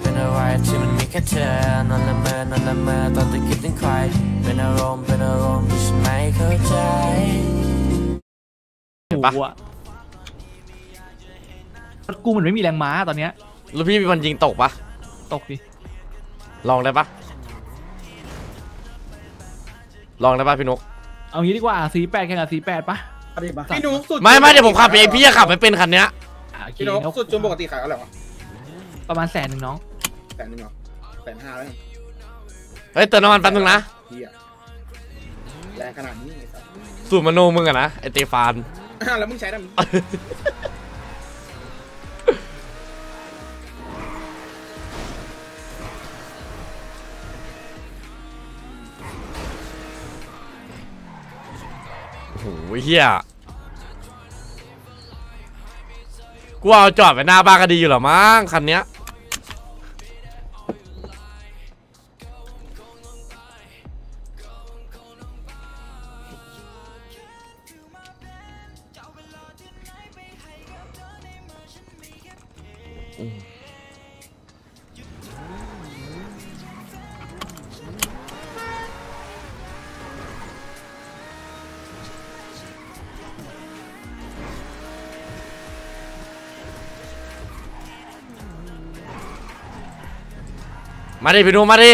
เป็นอะไรที่มันมีแค่เธอนอนละเมอนอนละเมอตอนที่คิดถึงใคร เป็นอารมณ์เป็นอารมณ์ที่ฉันไม่เข้าใจเห็นปะโอ้โหอะรถกูเหมือนไม่มีแรงม้าตอนเนี้ยแล้วพี่มันยิงตกปะตกดิลองได้ปะลองได้ปะพี่นุกเอางี้ดีกว่าสีแปดแข่งกับสีแปดปะพี่นุ๊กสุดไม่ไม่เดี๋ยวผมขับเองพี่จะขับไม่เป็นคันเนี้ยอะโอเคพี่นุ๊กแล้วสุดจนปกติขายเท่าไหร่วะ ประมาณแสนหนึ่งน้องแสนหนึ่งเหรอแสนห้าแล้วกันเฮ้ยเติมน้ำมันแป๊บนึงนะเฮียแรงขนาดนี้ไอ้สัส สูตรมโนมึงอะนะไอเตฟานอ้าวแล้วมึงใช้ทำไมโอ้โหเฮียกูเอาจอดไว้หน้าบ้านก็ดีอยู่หรอมั้งคันเนี้ย มาดิพี่นุกมาดิ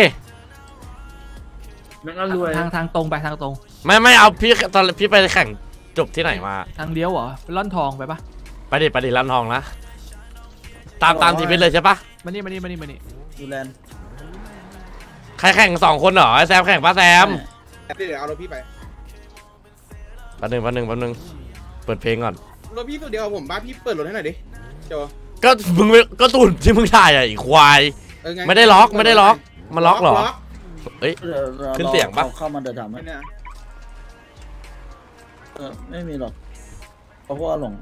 ทางทางตรงไปทางตรง ไม่ไม่เอาพี่ตอนพี่ไปแข่งจบที่ไหนมา ทางเลี้ยวเหรอไปล่อนทองไปปะไปดิไปดิร้านทองนะ ตามตามทีเพชรเลยใช่ปะมานี่มานี่มานี่มานี่ดูแลนใครแข่งสองคนเหรอไอแซมแข่งปะแซมเดี๋ยวเอารถพี่ไปแป๊บนึงแป๊บนึงแป๊บนึงเปิดเพลงก่อนรถพี่ตัวเดียวกับผมบ้าพี่เปิดรถให้หน่อยดิโจก็มึงไม่ก็ตูนที่มึงถ่ายอะไอีควายเออ ไงไม่ได้ล็อกไม่ได้ล็อกมันล็อกเหรอล็อกเอ้ยดี๋วราขึ้นเสียงปะอาเข้ามาเดินถามไหมไม่เนี่ยเออไม่มีหรอกเพราะว่าหลง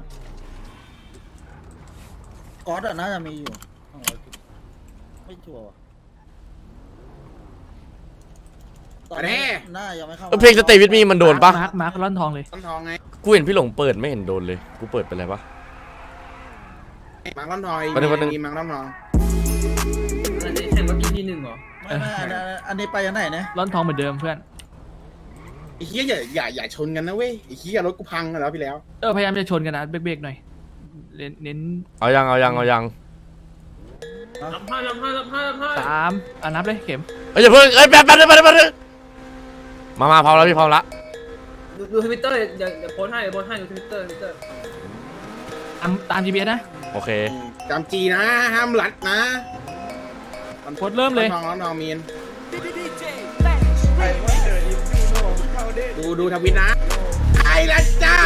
ก๊อตอะน่าจะมีอยู่เอาไว้คิดไม่ชัวร์ว่ะตอนนี้น่ายังไม่เข้าเออเพลงสเตวิทมีมันโดนปะมาร์คมาร์คล่อนทองเลยต้นทองไงกูเห็นพี่หลงเปิดไม่เห็นโดนเลย กูเปิดไปเลยปะมังร่อนทองวันหนึ่งวันหนึ่งมีมังร่อนทอง ไม่ไม่อันนี้อันนี้ไปยังไหนเนี่ยล่อนทองเหมือนเดิมเพื่อนไอ้เฮียอย่าอย่าอย่าชนกันนะเว้ยไอ้เฮียรถกูพังกันแล้วพี่แล้ว เออพยายามจะชนกันนะเบรกๆหน่อยเน้นเน้นเอายังเอายังเอายังรับห้ารับห้ารับห้ารับห้าสามอะนับเลยเข็มเอ้ยอย่าเพิ่งเอ้ยแป๊บแป๊บแป๊บแป๊บแป๊บมามาพร้อมแล้วพี่พร้อมละดูดูทวิตเตอร์เดี๋ยวเดี๋ยวโพสต์ให้เดี๋ยวโพสต์ให้ดูทวิตเตอร์ทวิตเตอร์ตามตาม GPS นะโอเคจำจีนะห้ามรัดนะ โพสต์เริ่มเลยร่อนทองร่อนทองมีนดูดูทวิตนะไอ้ละจ้า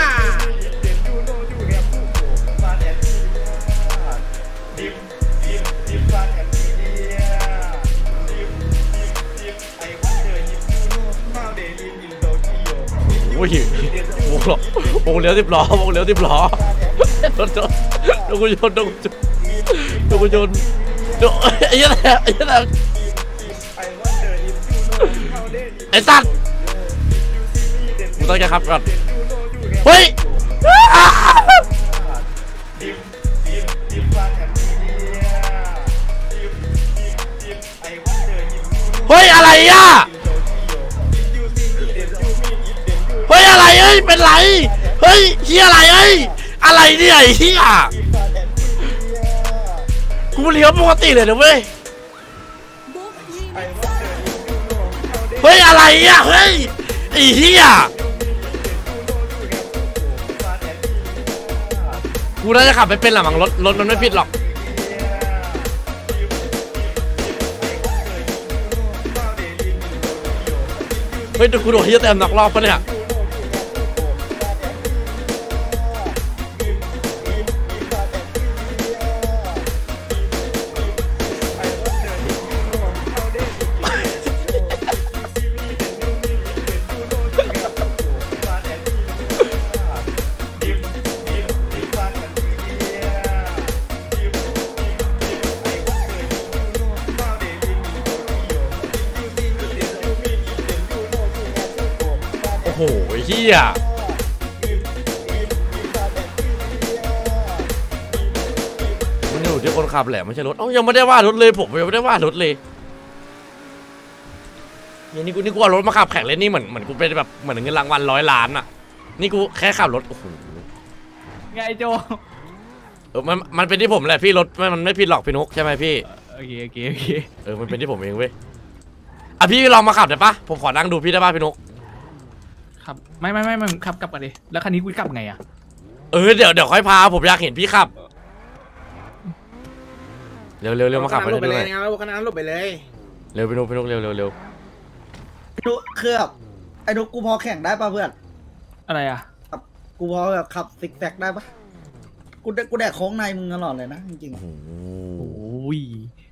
โอ้ยวงล้อวงเลี้ยวสิบล้อวงเลี้ยวสิบล้อรถชนดูกูชนดูกูชนดูกูชน ดูไอ้ยันไอ้ยันไอ้สัตว์กูต้องจะขับก่อนเฮ้ยเฮ้ย อะไรอะเฮ้ย อะไรเอ้ย เป็นไร เฮ้ยเฮียอะไรเอ้ย อะไรเนี่ยเฮีย กูเลี้ยวปกติเลยนะเว้ย เฮ้ย อะไรอะ เฮ้ยไอ้เฮียกูน่าจะขับไปเป็นหละมังรถรถมันไม่ผิดหรอก เฮ้ยเดี๋ยวกูโดนเฮียแต้มนอกรอบปะเนี่ย ขับแหละไม่ใช่รถเอ้ายังไม่ได้ว่ารถเลยผมยังไม่ได้ว่ารถเลยอย่างนี้กูนี่กูเอารถมาขับแข่งเล่นนี่เหมือนเหมือนกูเป็นแบบเหมือนเงินรางวัลร้อยล้านอะนี่กูแค่ขับรถโอ้โหไงไอ้โจเออมันมันเป็นที่ผมแหละพี่รถมันมันไม่ผิดหรอกพี่นุกใช่ไหมพี่โอเคโอเคโอเคเออมันเป็นที่ผมเองเว้ยอะพี่ลองมาขับได้ปะผมขอนั่งดูพี่ได้ปะพี่นุกครับไม่ไม่ไม่ไม่ขับกลับกันดิแล้วคันนี้กูกลับไงอะเออเดี๋ยวเดี๋ยวค่อยพาผมอยากเห็นพี่ขับ เร็วเร็วเร็วมาขับไปหลเรื่บไปอยเลยนะรถคันนั้นหลบไปเลยเร็วพี่นุกพี่นุกเร็วเร็วเร็วไอ้นุกคือแบบไอ้นุกกูพอแข่งได้ป่ะเพื่อนอะไรอะกูพอแบบขับซิกแซกได้ปะกูได้กูแดกโค้งในมึงตลอดเลยนะจริงโอ้โหโอ้ย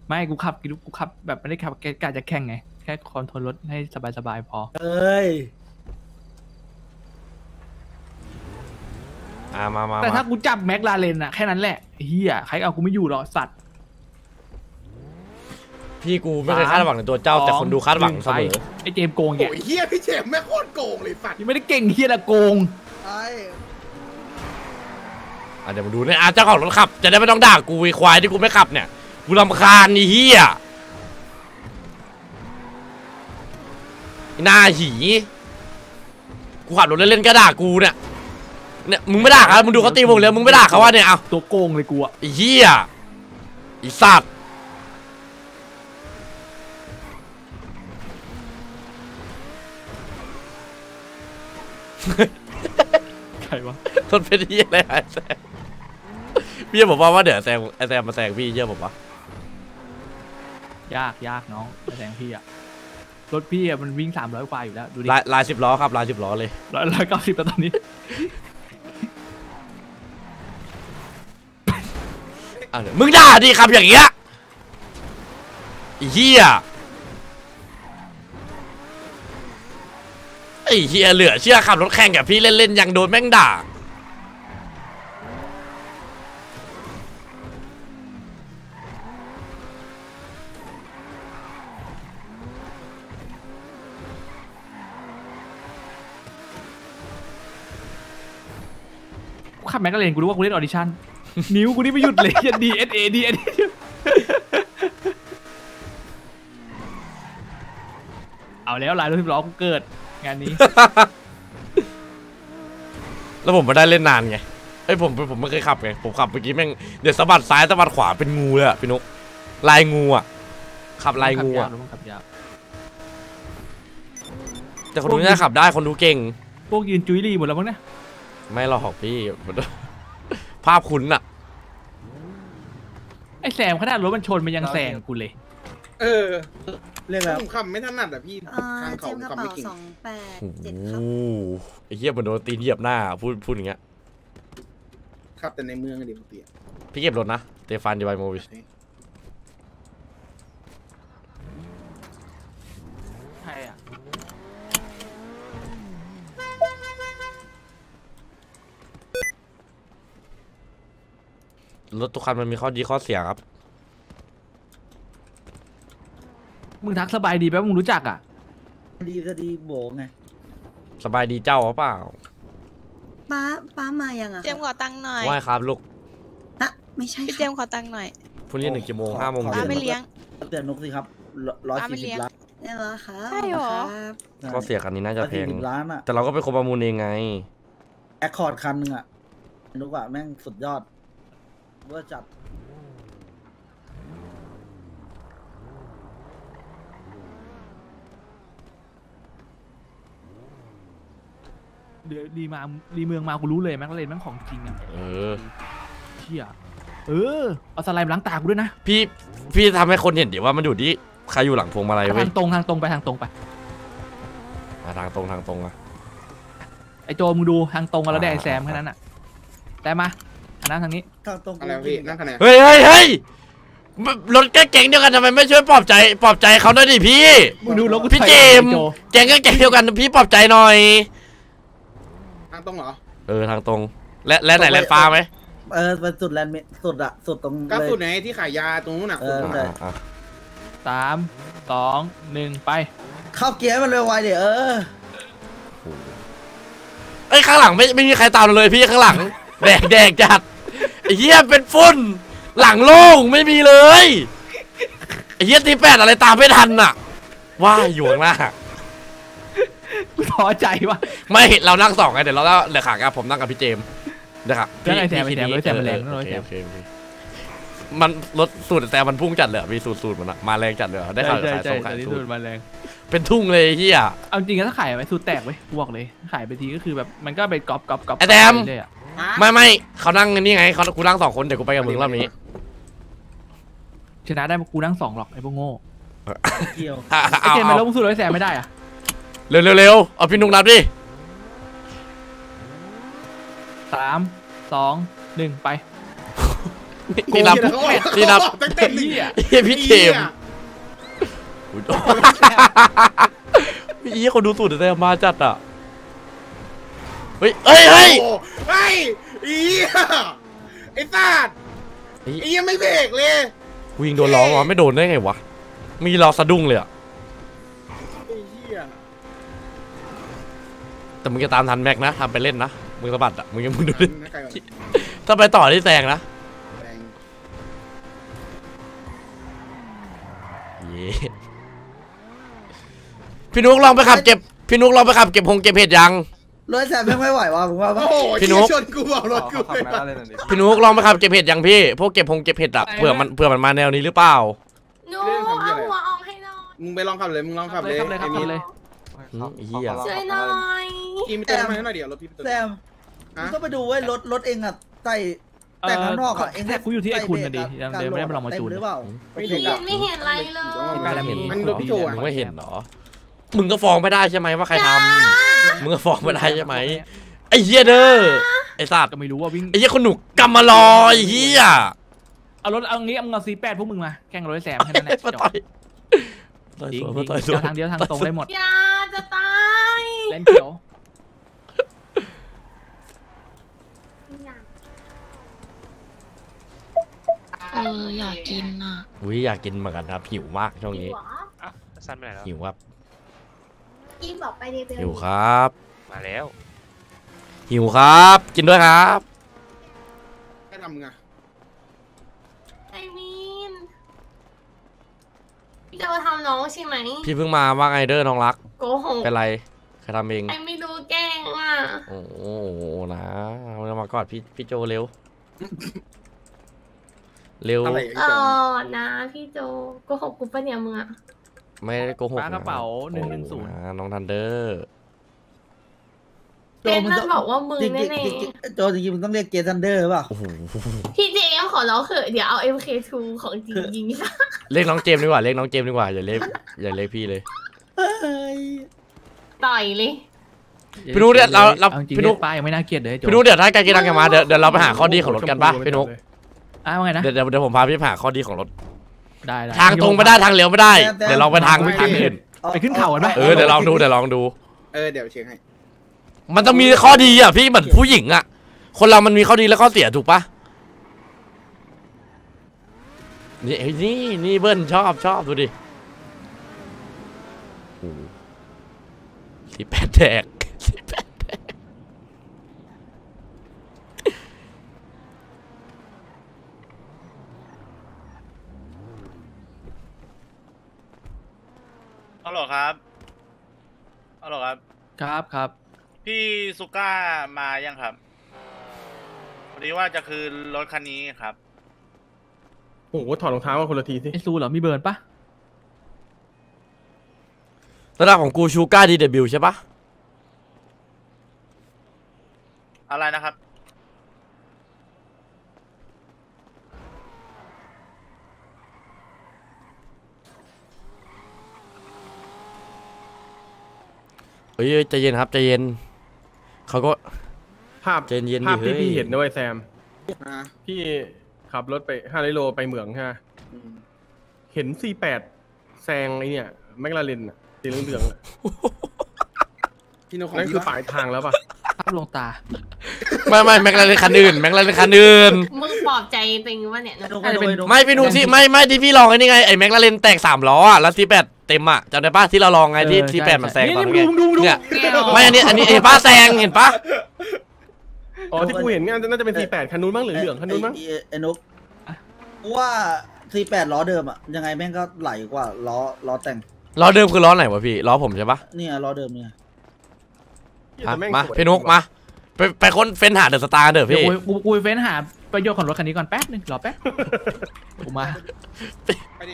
ไม่กูขับกูขับแบบไม่ได้ขับกะจะแข่งไง แค่คอนโทรลรถให้สบายๆพอๆเอ้ยอะมามาแต่มาถ้ากูจับแม็กลาเรนอะแค่นั้นแหละเฮียใครเอากูไม่อยู่หรอกสัตว์ พี่กูไม่เคยคาดหวังในตัวเจ้าแต่คนดูคาดหวังเสมอไอ้เจมส์โกงโอ้แกยเฮียพี่เจมส์แม่งโคตรโกงเลยสัตว์ยังไม่ได้เก่งเฮียละโกงไอ้อะเดี๋ยวมาดูเนี่ยอะเจ้าของรถขับ จะได้ไม่ต้องด่ากูไอ้ควายที่กูไม่ขับเนี่ยกูรำคาญนี่เฮียไอ้หน้าหีกูขับรถเล่นๆก็ด่ากูเนี่ยเนี่ยมึงไม่ด่าเขามึงดูเขาตีมึงเลยมึงไม่ด่าเขาว่าเนี่ยเอาตัวโกงเลยกูอะไอ้เฮียไอ้สัตว์ ใครวะทนเป็นเฮียอะไรไอ้แซมพี่ผมว่าว่าเดี๋ยวแซงไอ้แซมมาแซงพี่เชื่อผมปะยากยากน้องแซงพี่อะรถพี่อะมันวิ่งสามร้อยกว่าอยู่แล้วดูดิลายลายสิบล้อครับลายสิบล้อเลยร้อยร้อยเก้าสิบแล้วตอนนี้อะเดี๋ยวมึงด่าดิครับอย่างเงี้ยไอ้เฮีย ไอ้เฮียเหลือเชื่อขับรถแข่งกับพี่เล่นๆยังโดนแม่งด่าขับแม็กลาเรนกูรู้ว่ากูเล่น Audition นิ้วกูนี่ไม่หยุดเลยยัน D S A D Sเอาแล้วลายรถสิบล้อกูเกิด งานนี้ แล้วผมไม่ได้เล่นนานไงไอ้ยผมผมไม่เคยขับไง ผมขับเมื่อกี้แม่งเดี๋ยวสะบัดซ้ายสะบัดขวาเป็นงูเลยอะพี่นุกลายงูอะขับลายงูอะรถมันขับยากแต่คนดูน่าขับได้คนดูเก่ง พวกยืนจุ้ยรีหมดแล้วมั้งเนี่ยไม่หรอกพี่ ภาพคุณอะไอ้แซมขนาดรถมันชนมันยังแซงกูเลย เออ เรียกแล้วผมขับไม่ถนัดอะพี่เอ่อทางเจเขามผมส์กระขับเป๋าไม่เก่งสองแปดโอ้เจ็ดโหครับไอ้เหี้ยเหมือนโดนตีนเหยียบหน้าพูดพูดอย่างเงี้ยขับแต่ในเมืองอะเดี๋ยวปกติพี่เก็บรถนะเตฟานดีไวโมวิชใช่อะรถทุกคันมันมีข้อดีข้อเสียครับ มึงทักสบายดีแป๊บมึงรู้จักอะ ดีก็ดีโบไงสบายดีเจ้าหรือเปล่าป้าป้ามายังอะเจมส์ขอตังค์หน่อยว่ายครับลูกนะไม่ใช่พี่เจค่ะมส์ขอตังค์หน่อย พรุ่งนี้หนึ่งกี่โมงห้าโมงป้าเย็น ไม่เลี้ยง เตือนนุกสิครับร้อยป้าไม่สี่เลี้สิยบงล้านได้แล้วค่ะใช่หรอครับข้อเสียคันนี้น่าจะแพสี่งสิบล้านอะแต่เราก็เป็นคนประมูลเองไง แอคคอร์ดคันหนึ่งอะนุกอะแม่งสุดยอดเวอร์จัด เดี๋ยวรีมารีเมืองมากูรู้เลยแม็กลาเรนแม่งของจริงอะเออเชี่ยเออเอาสไลด์มาล้างตากูด้วยนะพี่พี่ทำให้คนเห็นดิว่ามันอยู่ที่ใครอยู่หลังพวงมาลัยเว้ยทางตรงทางตรงไปทางตรงไปอะทางตรงทางตรงอะไอโจมึงดูทางตรงกันแล้วได้ไอแซมแค่นั้นอะแต่มาอันนั้นทางนี้ทางตรงอะไรวะพี่นั่งคะแนนเฮ้ยเฮ้ยเฮ้ยรถก็เก่งเดียวกันทำไมไม่ช่วยปลอบใจปลอบใจเขาหน่อยดิพี่มึงดูรถกูพี่ถอยเจมส์ไอ้โจแกงก็แกงเดียวกันพี่ปลอบใจหน่อยทาง ตรงเหรอ เออทางตรง และและไหนแลนฟ้าไหมเออเป็นสุดแลนด์เมสุดอะสุดตรงก็เลยสุดไหนที่ขายยาตรงนู้นน่ะเออสุดอะอะสามสองหนึ่งไป เข้าเกียร์ให้มันเร็วไวเดี๋ยวเออเอ้ยข้างหลังไม่ไม่มีใครตามเราเลยพี่ข้างหลัง แดกแดกจัดไอ้เหี้ยเป็นฝุ่นหลังโล่งไม่มีเลยไอ้เหี้ยตีแปดอะไรตามไม่ทันน่ะ ว่าอยู่ข้างหน้า กูท้อใจว่ะ ไม่เรานั่งสองไงเดี๋ยวเราเดี๋ยวขากลับผมนั่งกับพี่เจมส์เดี๋ยวครับแล้วไอ้แซมพี่ไอ้แซมพี่รถแซมมันแรงเออรถแซมโอเคโอเคโอเคมันรถสูตรแต่มันพุ่งจัดเลยอะมีสูตรสูตรมันอะมาแรงจัดเลยอะได้ข่าวใช่ขายใช่ส่งใช่ขายอันนี้สูตรสูตรมาแรง เป็นทุ่งเลยไอ้เฮียเอาจริงๆถ้าขายไปสูตรแตกเว้ยกูบอกเลย ขายไปทีก็คือแบบมันก็ไปก๊อปก๊อปก๊อปไอ้แซมเรื่อยๆอะไม่ไม่เขานั่งนี่ไงเขากูนั่งสองคนเดี๋ยวกูไปกับมึงรอบนี้ชนะได้กูนั่งสองหรอกไอ้พวกโง่เกี่ยวอะไอ้เอาเจมส์มันลเอางสู้รถไอ้แซมไม่ได้อะ เร็วเร็วเร็วเอาพี่นุกนับดิสามสองหนึ่งไปนี่นับโกงเหี้ยนี่นับตั้งแต่หนึ่งเหี้ยเฮียพี่เจมส์อุ๊ยพี่อีเขาดูสูตรแต่มาจัดอะเฮ้ยเฮ้ยเฮ้ยโอ้เฮ้ยอีเหี้ยไอ้สัตว์ไอ้เหี้ยไม่เบรกเลยวิ่งโดนร้องวะไม่โดนได้ไงวะมีรอสะดุ้งเลยอะ แต่มึงจะตามทันแม็กนะทำไปเล่นนะ มึงสะบัดอะ มึงยังมึงดูดิน่าไกลกว่าถ้าไปต่อที่แซงนะแรงเย้พี่นุกลองไปขับเก็บ พี่นุกลองไปขับเก็บพงเก็บเห็ดยังรถแซมแม่งไม่ไหวว่ะผมว่าโอ้โหพี่นุ๊กเหี้ยชนกูบอกรถกูเลยพี่นุกลองไปขับเก็บเห็ดยังพี่ พวกเก็บพงเก็บเห็ดอะเผื่อมันเผื่อมันมาแนวนี้หรือเปล่าหนูเอาหัวออกให้หน่อยมึงไปลองขับเลย มึงลองขับเลยครับเลยครับไอ้เลยนี่เลยอืมเฮียช่วยหน่อย อีมเติมมาให้หน่อยเดี๋ยวรถพี่ไปเติมแซมฮะมึงก็ไปดูเว้ยรถรถเองอะใส่แต่ข้างนอกอะเองแค่กูอยู่ที่ไอ้คุณน่ะดิใส่ยังเบรกเดินไม่ได้มาลองมาจูนเต็หรือเปล่าไม่ไม่เห็นเห็อะนไม่เห็นอะไรเลยไม่ได้มีมันรถพี่โจอะมึงไม่เห็นเหรอ มึงก็ฟ้องไม่ได้ใช่ไหมว่าใครทำมึงก็ฟ้องไม่ได้ใช่ไหมไอ้เฮียเด้อไอ้สัตว์ก็ไม่รู้ว่าวิ่ง ไอ้เฮียคนหนุกกำมารอไอ้เฮียเอารถเอางี้เอาเงินซีแปดพวกมึงมา แข่งรถไอ้แซมแค่นั้นแหละมาจบต่อยต่อยจริงสวนจริมางต่อยสวเดี๋ยวนทางเดียวทางตรงได้หมดอย่าจะตาย เล่นเขียว เอออยากกินอะอุ้ยอยากกินเหมือนกันครับหิวมากช่วงนี้สั้นไปไหนแล้วหิวครับกินบอกไปเดบิวหิวครับ มาแล้ว หิวครับ กินด้วยครับให้ทำไงไอมีนพี่จะมาทำน้องใช่ไหมพี่เพิ่งมาว่าไงเด้อน้องรักโกหกเป็นไรใครทำเองไอไม่ดูแกล้งอะโอ้โหนะเอามากอดพี่พี่โจเร็ว เร็ว อะไรเออนะ พี่โจโกหกกูปะเนี่ยมึงอะไม่ได้โกหกปลากระเป๋าหนึ่งหนึ่งศูนย์อ่าน้องทันเดอร์ โจเป็นมึงนั่ต้นองบอกว่ามึงจริงแน่ๆจริงๆโจจริงๆมึงต้องเรียกเจสันเดอร์เปล่าโอ้โห ๆพี่เจมส์ขอร้องเถอะเดี๋ยวเอา MK2 ของจริงยิงซะเรียกน้องเจมส์ดีกว่า เรียกน้องเจมส์ดีกว่า อย่าเรียก อย่าเรียกพี่เลยเฮ้ยต่อยเลย พี่นุ๊กเนี่ยเราเราอจงพี่นุ๊กเรียป้ายังไม่น่าเกลียดเลยโจพี่นุ๊กเดี๋ยวถ้าการกินรังกันมาเดี๋ยวเดี๋ยวเราไปหาข้อดีของรถกันปะพี่นุ๊ก อ้าวว่าไงนะ เดี๋ยวเดี๋ยวเดี๋ยวผมพาพี่ไปหาข้อดีของรถ ได้ได้ทางตรงไม่ได้ทางเลี้ยวไม่ได้เดี๋ยวเราไปทางทางอื่นไปขึ้นเขากันปะ เออเดี๋ยวลองดูเดี๋ยวลองดู เออเดี๋ยวเช็คให้ มันต้องมีข้อดีอะพี่เหมือนผู้หญิงอะ คนเรามันมีข้อดีและข้อเสียถูกปะนี่เอ้ยนี่นี่เบิ้ลชอบชอบดูดิโอ้โหสิแปดแดกสิแปดแดก ฮัลโหลครับฮัลโหลครับ ครับครับ พี่ ซุก้ามายังครับพอดีว่าจะคืนรถคันนี้ครับ โอ้โหถอดรองเท้ามาคนละทีสิไอซูเหรอมีเบิร์นปะระดับของกูชูการ์ดีเดบิวใช่ปะอะไรนะครับเอ้ยใจเย็นครับใจเย็น เขาก็ ภาพใจเย็นดิภาพที่เฮ้ย พี่เห็นนะเว้ยแซม อะพี่ขับรถไปห้าร้อยโลไปเหมืองใช่ไหมอืมเห็น C8 แซงไอเนี่ยแมคลาเรนอะสีเหลืองๆอะพี่นุ๊กของนั่นพี่คือปะ ปลายทางแล้วป่ะ ภาพลงตา ไม่ไม่แม็กลาเรนคันอื่นแม็กลาเรนคันอื่น มึงปลอบใจตัวเองว่าเนี่ยนะไอ้นุ๊กไอ้นุ๊กไม่พี่หนุ่มที่ไม่ไม่ที่พี่ลองไอ้นี่ไงไอ้แม็กลาเรนแตกสามล้ออะแล้วทีแปด เต็มอะจำได้ปะที่เราลองไงที่เออทีแปดใช่มันแซงใช่ตอนนี่นั้นไงดูดูดูเนี่ยไม่อันนี้อันนี้เห็นปะแซงเห็นปะอ๋อที่กูเห็นเนี่ยน่าจะเป็น C8 คันนู้นมั้งเหลืองๆคันนู้นมั้งไอ้ไอ้นุ๊กกูว่าสี่แปดล้อเดิมอะยังไงแม่งก็ไหลกว่าล้อล้อแต่งล้อเดิมคือล้อไหนวะพี่ล้อผมใช่ปะเนี่ยล้อเดิมเนี่ยอะแต่แม่งมาสวยพี่นุกมาไปไปค้นเฟ้นหาเดอะสตาร์เด้อเดี๋ยวพี่กูกูกูไปเฟ้นหาประโยชน์ของรถคันนี้ก่อนแป๊บนึงรอแป๊บกูมาไปดิ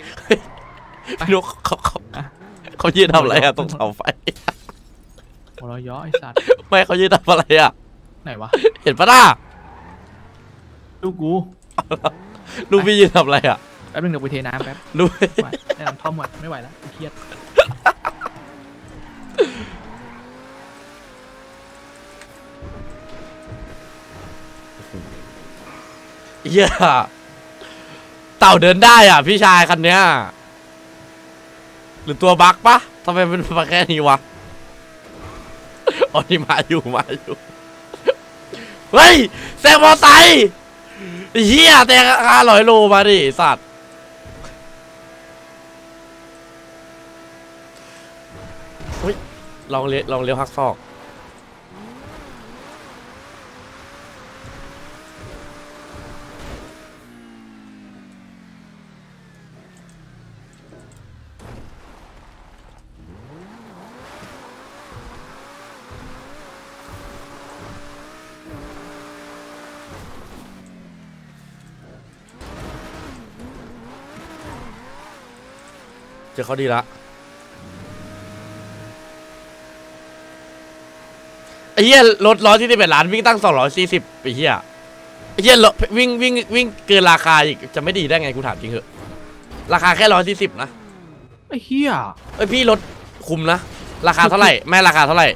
พี่นุกเขาเขาเขายืนทำอะไรอะตรงเสาไฟ หัวเราะเย้อไอ้สัตว์ ไม่เขายืนทำอะไรอะไหนวะ เห็นปะน่ะลูกกูลูกพี่ยืนทำอะไรอะแป๊บนึงเดี๋ยวไปเทน้ำแป๊บลูกไหวแนะนำท่อมหมดไม่ไหวแล้วกูเครียด เหี้ยเต่าเดินได้อะ พี่ชายคันเนี้ย หรือตัวบั๊กปะทำไมเป็นมาแค่นี้วะอ๋อนี่มาอยู่มาอยู่เฮ้ยแซงมอไซค์เฮียแต่ค่าร้อยโลมาดิสัตว์เฮ้ยลองเลี้ยวลองเลี้ยวหักซอก เจอเขาดีละไอ้เหี้ยรถร้อยที่สิบเอ็ดล้านวิ่งตั้งสองร้อยสี่สิบไอ้เหี้ยไอ้เหี้ยรถวิ่งวิ่งวิ่งเกินราคาอีกจะไม่ดีได้ไงกูถามจริงเหอะราคาแค่ร้อยสี่สิบนะไอ้เหี้ยเอ้ยพี่รถคุมนะ ราคาเท่าไหร่แม่ราคาเท่าไหร่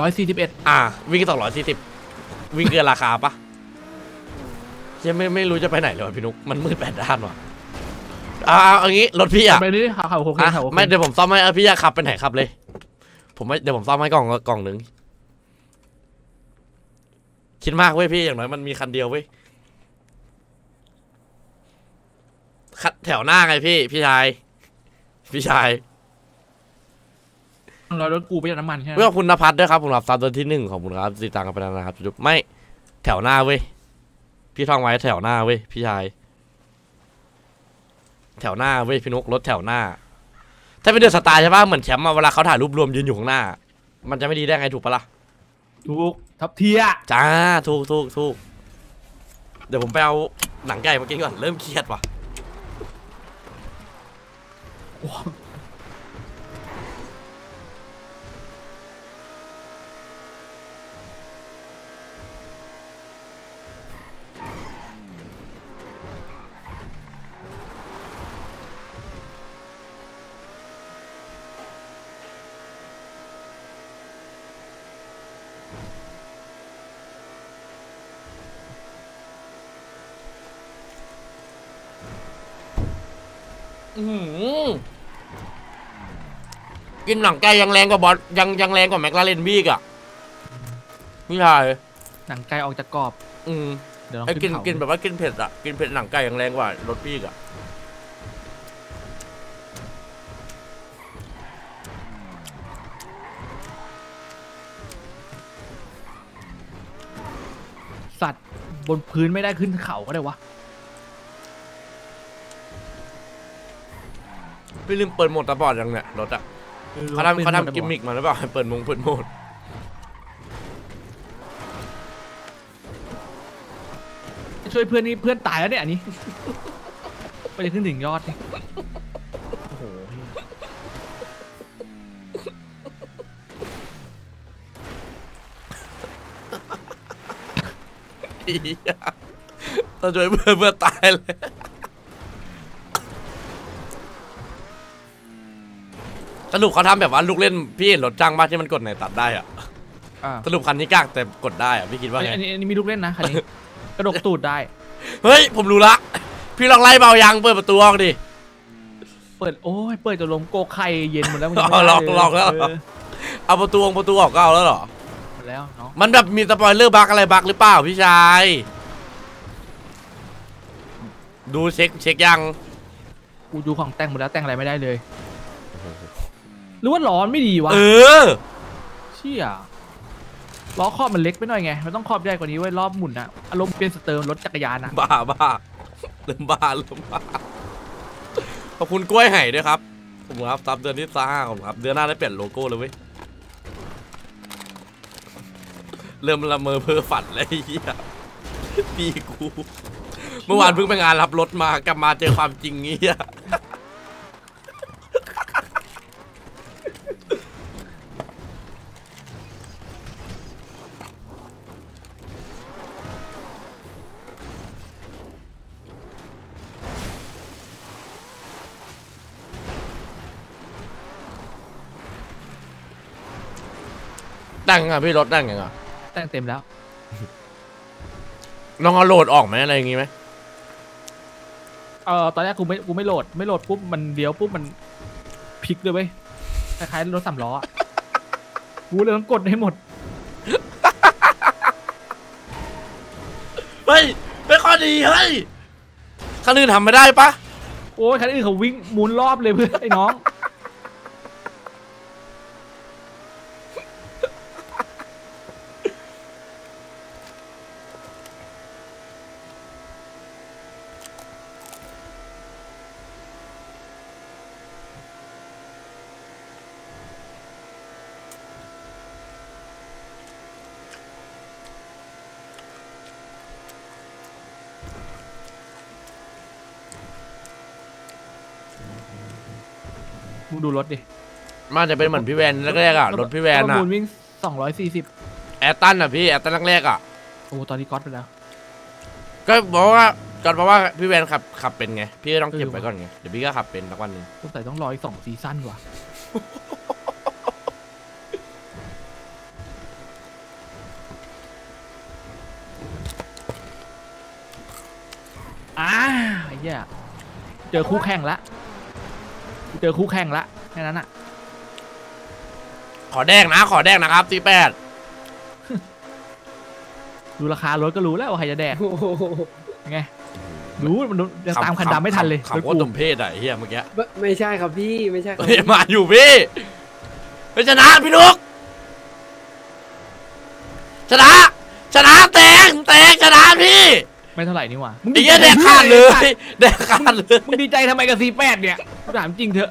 ร้อยสี่สิบเอ็ดอ่า วิ่งสองร้อยสี่สิบวิ่งเกินราคาปะยังไม่ไม่รู้จะไปไหนเลยวะพี่นุกมันมืดแปดด้านว่ะ อ่าเอาเอางี้รถพี่อะไปดิข่าวข่าวโอเคอะข่าวโอเคไม่เดี๋ยวผมซ่อมให้เอาพี่อยากขับไปไหนขับเลย ผมไม่เดี๋ยวผมซ่อมให้กล่องกล่องหนึ่งคิดมากเว้ยพี่อย่างน้อยมันมีคันเดียวเว้ยคันแถวหน้าไงพี่ พี่ชาย พี่ชายรอรถกูไปยัดน้ำมันใช่ไหมเพื่อคุณนภัสด้วยครับผมรับซับตัวที่หนึ่งของคุณครับติดตามกันไปนานนะครับจุ๊บไม่แถวหน้าเว้ยพี่ท่องไว้แถวหน้าเว้ยพี่ชาย แถวหน้าเว้ยพี่นุกรถแถวหน้า ถ้าเป็นเดือดสไตล์ใช่ป่ะเหมือนแชมป์อะเวลาเขาถ่ายรูปรวมยืนอยู่ข้างหน้า มันจะไม่ดีได้ไงถูกปะล่ะถูก top tier จ้าถูกถูกถูกเดี๋ยวผมไปเอาหนังไก่มากินก่อนเริ่มเครียดว่ะอื้อหือ กินหนังไก่ยังแรงกว่าบอสยังยังแรงกว่าแม็กลาเรนบีกอะพี่ชายหนังไก่ออกจากกรอบ อืมเดี๋ยวลองไอ้กิขึ้นนเขากินแบบว่ากินเผ็ดอะกินเผ็ดหนังไก่ยังแรงกว่ารสปีกอะสัตว์บนพื้นไม่ได้ขึ้นเขาก็ได้วะพี่ลืมเปิดโหมดตาบอดยังเนี่ยรถอะ เขาทำเขาทำกิมมิกมาหรือเปล่าให้เปิดมงเปิดโหมดช่วยเพื่อนนี่เพื่อนตายแล้วเนี่ยอันนี้ไปจะขึ้นถึงยอดนี่โอ้โหเหี้ยต้องช่วยเพื่อนเพื่อนตายเลย สรุปเขาทำแบบว่าลูกเล่นพี่เห็นรถจ้างบ้านที่มันกดไหนตัดได้อะอ่าสรุปคันนี้กากแต่กดได้อะพี่คิดว่าไงอันนี้อันนี้มีลูกเล่นนะคันนี้ กระดกตูดได้ เฮ้ยผมรู้ละพี่ลองไล่เบายางเปิดประตูออกดิเปิดโอ้ยเปิดจะลมโกไข่เย็นหมดแล้วมันอ๋อลองลองแล้วเหรอเอาประตูออกประตูออกก็เอาแล้วเหรอ หมดแล้วเนาะมันแบบมี spoiler bug อะไร bug หรือเปล่าพี่ชาย ดูเช็คเช็คยัง กูดูของแต่งหมดแล้วแต่งอะไรไม่ได้เลย หรือว่าล้อไม่ดีวะเออเชี่ยล้อครอบมันเล็กไปหน่อยไง มันต้องครอบใหญ่กว่านี้ไว้ยรอบหมุนอะอารมณ์เป็นสเตอร์รถจักรยานอะบ้าบ้าเริ่มบ้าเริ่มบ้าขอบคุณกล้วยไห่ด้วยครับผมครับ sub เดือนที่สามครับ เดือนหน้าได้เปลี่ยนโลโก้เลยเว้ยเริ่มละเมอเพ้อฝันเลยไอ้เฮียพี่กูเมื่อวานเพิ่งไปงานรับรถมากลับมาเจอความจริงเงี้ย ตั้งอะพี่รถตั้งยังอะแต่งเต็มแล้วน้องเอาโหลดออกไหมอะไรอย่างงี้ไหมเออตอนแรกกูไม่กูไม่โหลด ไม่โหลดปุ๊บมันเลี้ยวปุ๊บมันพลิกเลยเว้ยคล้ายๆรถสามล้ออะกูเลยต้องกดให้หมดเฮ้ยเป็นข้อดีเฮ้ยคันอื่นทำไม่ได้ปะโอ้ยคันอื่นเขาวิ่งหมุนรอบเลยเพื่อนไอ้น้อง มึงดูรถดิมันจะเป็นเหมือนพี่แวนแรกๆอะรถพี่แวนอะมูลวิ่งสองร้อยสี่สิบแอตตันอะพี่แอตตันแรกๆอะโอ้ตอนนี้ก๊อตไปแล้ว ก็บอกว่าก่อนเพราะว่าพี่แวนขับขับเป็นไง พี่ก็ต้องเก็บเออไว้ก่อนไงเดี๋ยวพี่ก็ขับเป็นสักวันหนึ่งสงสัยต้องรออีกสองซีซั่นว่ะอ่าไอ้เหี้ยเจอคู่แข่งละ เจอคู่แข่งละแค่นั้นอะ ขอแดงนะ ขอแดงนะครับตีแปดดูราคารถก็รู้แล้วว่าใครจะแดกไงรู้มันดูยังตามคันดำไม่ทันเลยขับรถโคตรกูสมเพศอะไอ้เฮียเมื่อกี้ไม่ใช่ครับพี่ไม่ใช่ครับเฮ้ยมาอยู่พี่ไปชนะพี่นุกชนะชนะแตงแตงชนะพี่ไม่เท่าไหร่นี่หว่าไอ้เหี้ยแดกขาดเลยแดกขาดเลยมึงดีใจทำไมกับซีแปดเนี่ยกู ถามจริงเถอะ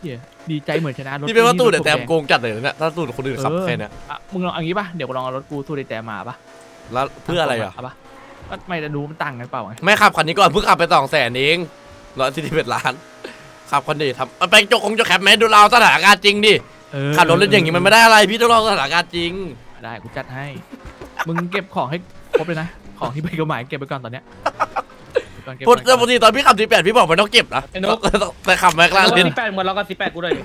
เหี้ยดีใจเหมือนชนะรถนี่เป็นว่าตู้เดี๋ยวรถแต้มผมโกงจัดเลยเนี่ยถ้าตู้คนอื่นขับเออแค่เนี้ยอะมึงลองเอางี้ป่ะ เดี๋ยวกูลองเอารถกูสู้ได้แต่มาป่ะแล้วเพื่ออะไรอะเาป่ะก็ไม่จะดูมันต่างกันเปล่าไงไม่ขับคันนี้ก่อนเพิ่งขับไปสองแสนเองร้อยสี่สิบเอ็ดล้านขับคันนี้ทำเอาไปจกคงจะแคปไหมดูเราสถานการณ์จริงดิเออขับรถเล่นอย่างงี้มันไม่ได้อะไรพี่ต้องรอสถานการณ์จริง ได้กูจัดให้ มึงเก็บของให้ครบเลยนะ ของที่ไปกฎหมายเก็บไปก่อนตอนเนี้ย เก็บก่อนเก็บปก่กอน ปกติตอนพี่ขับสี่แปดพี่บอกไม่ต้องเก็บนะไอ้นก แต่ขับแม็กลาเล่นสิบแปดเหมือนเราก็สิบแปดกูด้วยดิ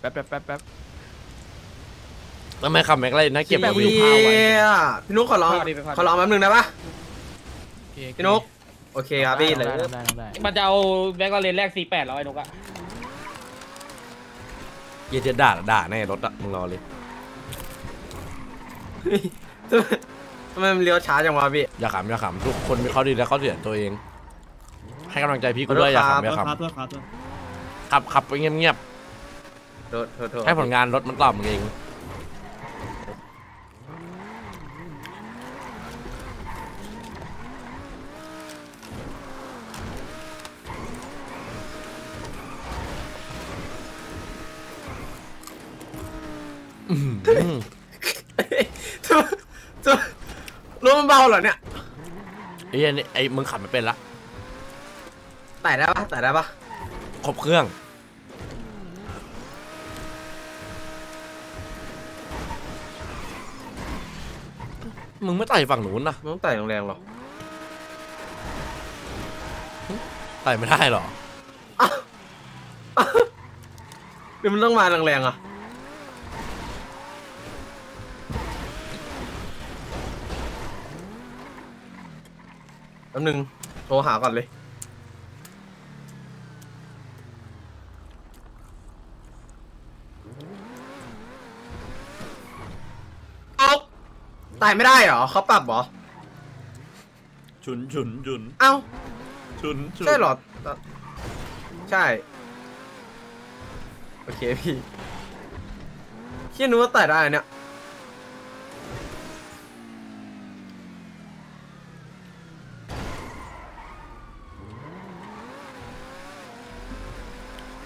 แป๊บแป๊บแป๊บแป๊บทำไมขับแม็กลาเล่นนะเก็บแบไว้บอยู่พาไว้พี่นุ๊กขอร้องขอร้องแป๊บนึงได้ปะโอเคพี่นุ๊กโอเคครับพี่เลย ได้ได้ได้ได้มันจะเอาแบ็กเลนแรกสี่แปดแล้วไอ้นกอะเหี้ยจะด่าด่าแน่รถอะมึงรอเลยทำไมมันเลี้ยวช้าจังวะพี่อย่าขำอย่าขำทุกคนมีข้อดีและข้อเสียตัวเอง ให้กำลังใจพี่กูด้วยอย่าขำอย่าขำขับขับไปเงียบโทษโทษโทษๆให้ผลงานรถมันตอบมึงเองอื้อหือทำไมทำไมรถมันเบาเหรอเนี่ยไอ้เหี้ยนี่ไอ้มึงขับไม่เป็นละ ไต่ได้ปะไต่ได้ปะครบเครื่อง มึงไม่ไต่ฝั่งนู้นนะมันต้องไต่แรงๆหรอไต่ไม่ได้หรอหรือมันต้องมาแรงๆอะแป๊บนึงโทรหาก่อนเลย ตายไม่ได้เหรอเขาปรับเหรอ ฉุนฉุนฉุนเอ้า ฉุนฉุนใช่หรอ ใช่ โอเคพี่เชี่นู้ว่าตายได้เนี่ย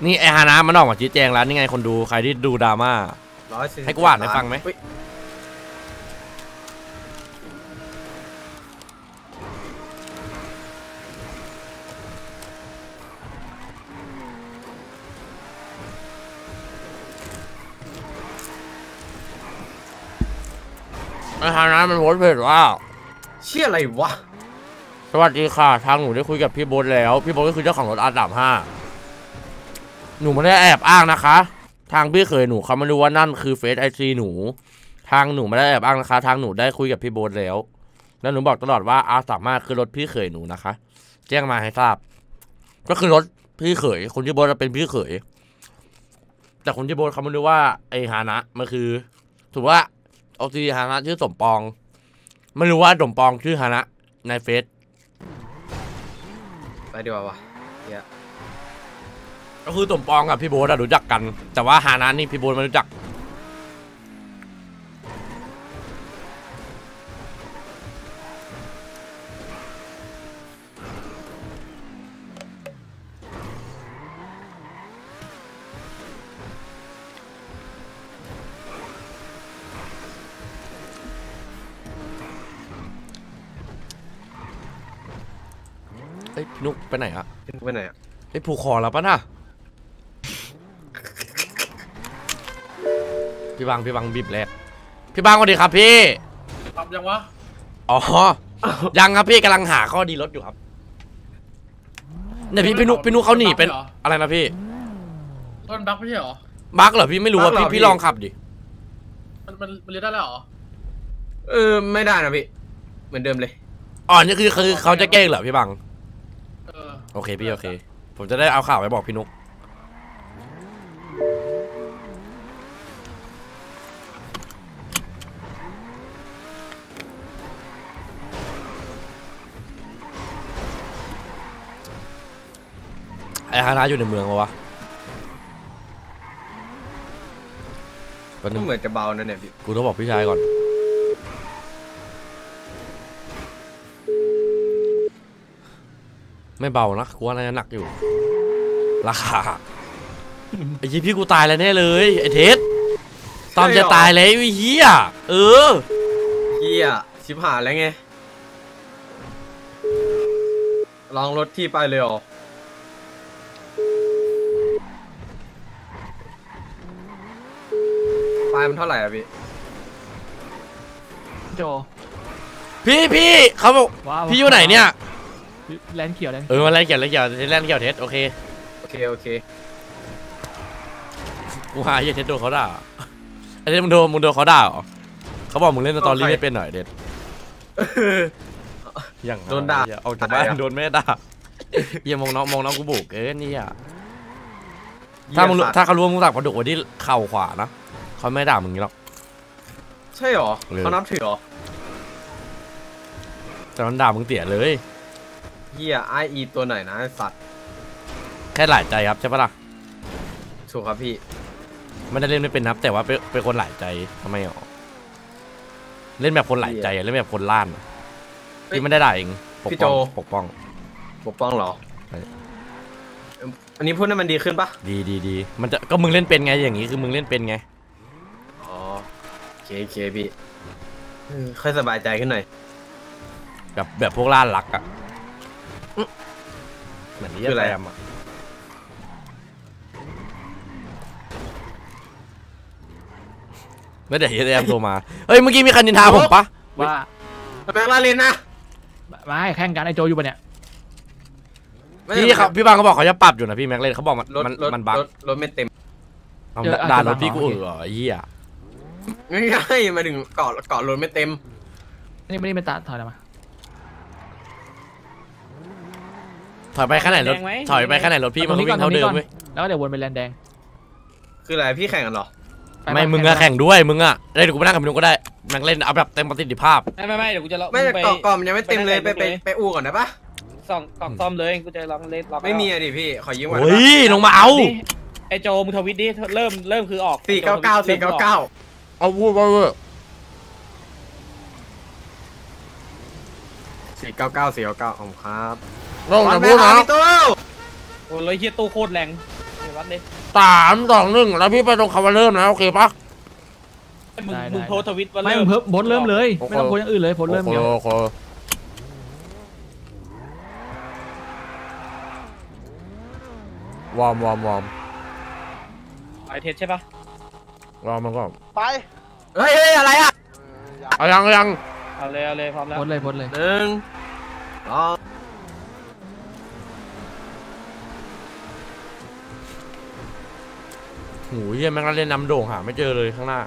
นี่ไอฮานะมันออกมาชี้แจงแล้วนี่ไงคนดูใครที่ดูดราม่าให้กวาดให้ฟังไหม เฮ้ยไอฮานะมันโพสต์เพจว่า เชี่ยอะไรวะ สวัสดีค่ะ ทางหนูได้คุยกับพี่โบ๊ทแล้ว พี่โบ๊ทก็คือเจ้าของรถอาร์ดับห้าหนูไม่ได้แอบอ้างนะคะ ทางพี่เคยหนูเขาไม่รู้ว่านั่นคือเฟซไอซีหนู ทางหนูไม่ได้แอบอ้างนะคะ ทางหนูได้คุยกับพี่โบ๊ทแล้ว แล้วหนูบอกตลอดว่าอาสามารถคือรถพี่เขยหนูนะคะ แจ้งมาให้ทราบ ก็คือรถพี่เขย คนที่โบ๊ทเป็นพี่เขย แต่คนที่โบ๊ทเขาไม่รู้ว่าไอฮานะมันคือ ถือว่า เอาซีฮานะชื่อสมปอง ไม่รู้ว่าสมปองชื่อฮานะในเฟซไปดีกว่าวะเหี้ยก็คือสมปองกับพี่โบ๊ทอะรู้จักกัน แต่ว่าฮานะนี่พี่โบ๊ทไม่รู้จัก ไปไหนอะไปไหนอะไอ้ยผูกคอแล้วปะน่ะพี่บังพี่บังบีบแรกพี่บังสวัสดีครับพี่ทำยังวะอ๋อยังครับพี่กำลังหาข้อดีรถอยู่ครับเนี่ยพี่พี่นุกพี่นุกเขาหนีเป็นอะไรนะพี่ต้นบักไม่ใช่เหรอบักเหรอพี่ไม่รู้ว่าพี่พี่ลองขับดิมันมันมันเรียนได้แล้วเหรอเออไม่ได้นะพี่ เหมือนเดิมเลยอ๋อนี่คือคือเขาจะแกล้งเหรอพี่บังเออ โอเคพี่โอเค ผมจะได้เอาข่าวไปบอกพี่นุก ไอ้ฮานาอยู่ในเมืองปะวะแป๊บนึก็งเหมือนจะเบานะเนี่ยพี่ กูต้องบอกพี่ชายก่อน ไม่เบานะกูว่าน่าจะหนักอยู่ ราคาไอ้ยี่พี่กูตายแล้วแน่เลยไอ้เท็ดตอมจะตายแล้วไอ้เหี้ยเออเฮียชิบหายแล้วไง ลองรถที่ไปเลยเหรอปลายมันเท่าไหร่อะพี่โจพี่พี่เขาบอกว้าวพี่อยู่ไหนเนี่ย แลนด์เขียวแลนด์เออมาเล่นเกี่ยวเล่นเกี่ยวเล่นเกี่ยวเท็ดโอเคโอเคโอเคกูหาไอ้เหี้ยเท็ดโดนเขาด่าไอ้เท็ดมึงโดนมึงโดนเขาด่าเหรอเขาบอกมึงเล่นสตอรี่ใครไม่เป็นหน่อยเด็ดอย่างโดนด่าเหี้ยออกจากบ้านอะไรอะโดนแม่ด่าเหี้ยมองน้องมองน้องกูบุกเอ้ยนี่อะถ้ามึงรู้เหี้ยสัตว์ถ้าเขารู้ว่ามึงตักปลาดุกไว้ที่เข่าขวานะเขาไม่ด่ามึงอย่างนี้หรอกใช่เหรอเออเขานับถือเหรอแต่มันด่ามึงเตี๋ยเลย เฮียไออีตัวไหนนะไอ้สัตว์แค่หลายใจครับใช่ปะล่ะถูกครับพี่ไม่ได้เล่นไม่เป็นครับ แต่ว่าเป็นเป็นคนหลายใจทำไมอ๋อเล่นแบบคนหลายใจอะเล่นแบบคนล้านอะเฮ้ยพี่ไม่ได้ด่าเองปกพี่ป้องโจปกป้อง ปกป้องเหรอใช่อันนี้พูดให้มันดีขึ้นปะดีดีดีมันจะก็มึงเล่นเป็นไงอย่างนี้คือมึงเล่นเป็นไงอ๋อโอเคโอเคพี่เออค่อยสบายใจขึ้นหน่อยแบบแบบพวกล้านรักอะ เหมือนนี่คืออะไร แรมอะไม่ได้เฮียแรมโทรมาเฮ้ยเมื่อกี้มีคันนินทาผมปะว่าแบงค์ลาเลนนะไม่แข่งกันไอโจอยู่ปะเนี่ยพี่เขาพี่บางเขาบอกเขาจะปรับอยู่นะพี่แม็กเลยเขาบอกมันรถมันรถมันบั๊กรถรถไม่เต็ม เอาเดี๋ยวด่าอาจจะรถพี่บั๊กูกเออเหรอไอ้เหี้ยง่ายๆมาถึงเกาะเกาะรถไม่เต็ม นี่ไม่ได้เป็นตาถอยออกมา ถอยไปแค่ไหนรถถอยไปแค่ไหนรถพี่มันก็วิ่งเท่าเดิมเว้ยแล้วก็เดี๋ยววนไปแลนด์แดงคืออะไรพี่แข่งกันเหรอ ปไม่ปมึงอะแข่งด้วยมึงอะได้เดี๋ยวกูไปนั่งกับมึงก็ได้แม็กเล่นเอาแบบเต็มประสิทธิภาพ ไม่ไม่ไม่เดี๋ยวกูจะลองไม่แต่ไปเกาะเกาะมันยังไม่เต็มเลยไปไปไปไหนไปอู้ก่อนได้ปะส่องกล่องซ่อมเลยกูจะลองเล่นลองไม่มีอะดิพี่ขอยืมก่อนได้เฮ้ปะยลงมาเอาดิไอโจมึงทวิตดิเริ่มเริ่มคือออกสี่เก้าเก้าสี่เก้าเก้าเอาพูดไปเว้ยสี่เก้าเก้าสี่เก้าเก้าขอบคุณครับ ลงมาพูดนะพี่ตู้โอ้ยเฮียตู้โคตรแรงเห็นปะวัดเลยสามสองหนึ่งแล้วพี่ไปตรงคำว่าเริ่มนะโอเคปะมึงได้มึงได้โพสต์ทวิตว่าไม่เริ่มึงเพิ่มโพสต์เริ่มเลยโอเคไม่ต้องโพสต์อย่างอื่นเลยโพสต์เริ่มโอเคเดียวโอเค warm warm warm ไอ test ใช่ปะ warm มันก็ไปเฮ้ยเฮ้ยอะไรอะเอายังเอายังเอาเลยเอาเลยพร้อมแล้วโพสต์เลยโพสต์เลยหนึ่งสอง หูเฮียแม่งเล่นนำโด่งหาไม่เจอเลยข้างหน้า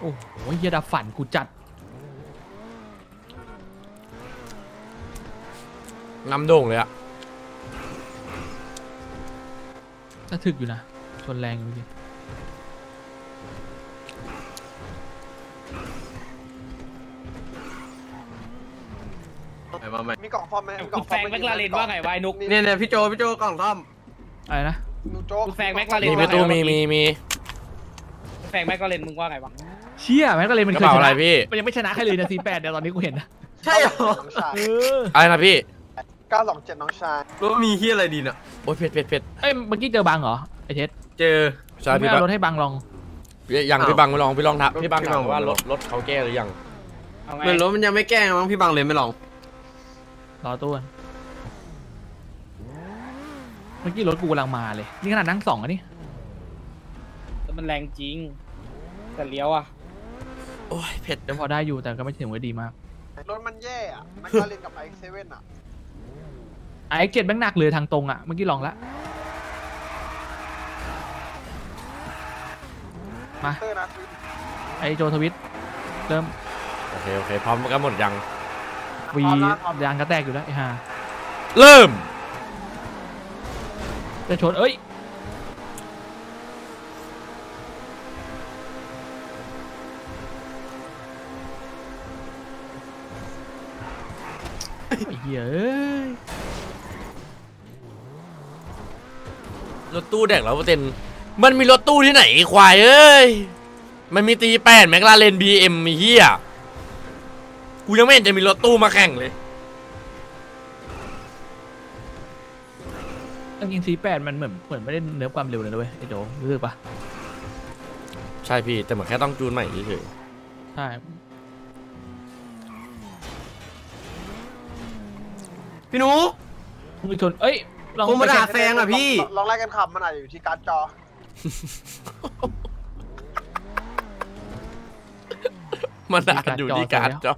โอ้โหเฮียดับฝันกูจัดนำโด่งเลยอะน่าถึกอยู่นะชนแรงอยู่ดิ มาใหม่มีกล่องฟอร์มไหมมีกล่คุองณฟแฟอร์งมแม็กลาเรนว่าไงวายนุกเนี่ยเนี่ยพี่โจพี่โจกล่องซ่อมอะไรนะดูโจ๊กคุณแฟงแม็กลาเรนมีประตูมีมีมีคุณแฟงแม็กลาเรนมึงว่าไงวะเชี่ยแม็กกาเลนมันกระเคยเป๋าชอะไรนะพี่มันยังไม่ชนะใครเลยนะซีแปดเดี๋ยวตอนนี้กูเห็นนะใช่เหรอน้องชายเอออะไรนะพี่เก้าสองเจ็ดน้องชายรู้ว่ามีเฮียอะไรดีน่ะโอ้ยเผ็ดเผ็ดเผ็ดเอ้ยเมื่อกี้เจอบังเหรอไอเทสเจอใช่ไม่พี่เอาบังรถให้บังลองยังอ้าวพี่บังไปลองพี่ลองทักพี่บังพี่ถาบัมงว่าบอกรถรถเขาแก้หรือยังเอาไงเหมือนรถมันยังไม่แก้มั้งพี่บังเลยไม่ลอง รอตู้ก่อนเมื่อกี้รถกูกำลังมาเลย นี่ขนาดนั่งสองอันนี้แล้วมันแรงจริง แต่เลี้ยวอะ โอ้ยเผ็ดเดี๋ยวพอได้อยู่แต่ก็ไม่ถึงว่าดีมาก รถมันแย่อะแม็กลาเรนกับไอเซเว่นอะไอเจ็ดแบงค์หนักเลยทางตรงอะ เมื่อกี้ลองละ มา เตอร์นะทวิตไอโจทวิต เริ่ม โอเค โอเค พร้อมกันหมดยัง วียางกระแตกอยู่แล้วไอ้ห่าเริ่ม จะชนเอ้ยไอ้เหี้ยเอ้ยรถตู้แดกแล้วเต็นมันมีรถตู้ที่ไหนไอ้ควายเอ้ย มันมีตีแปดแม็กลาเรนบีเอ็มมีเฮีย กูยังไม่เห็นจะมีรถตู้มาแข่งเลยจริงๆ C8 มันเหมือนเหมือนไม่ได้เนื้อความเร็วเลยนะเว้ยไอ้โจรู้สึกปะใช่พี่แต่เหมือนแค่ต้องจูนใหม่เฉยใช่พี่หนูมึงชนเอ้ยลองผมมาไปด่าแข่งแซงอะพี่ลองไล่กันขับมันอาจจะอยู่ที่การ์ดจอๆมันอาจอยู่ที่การดจอ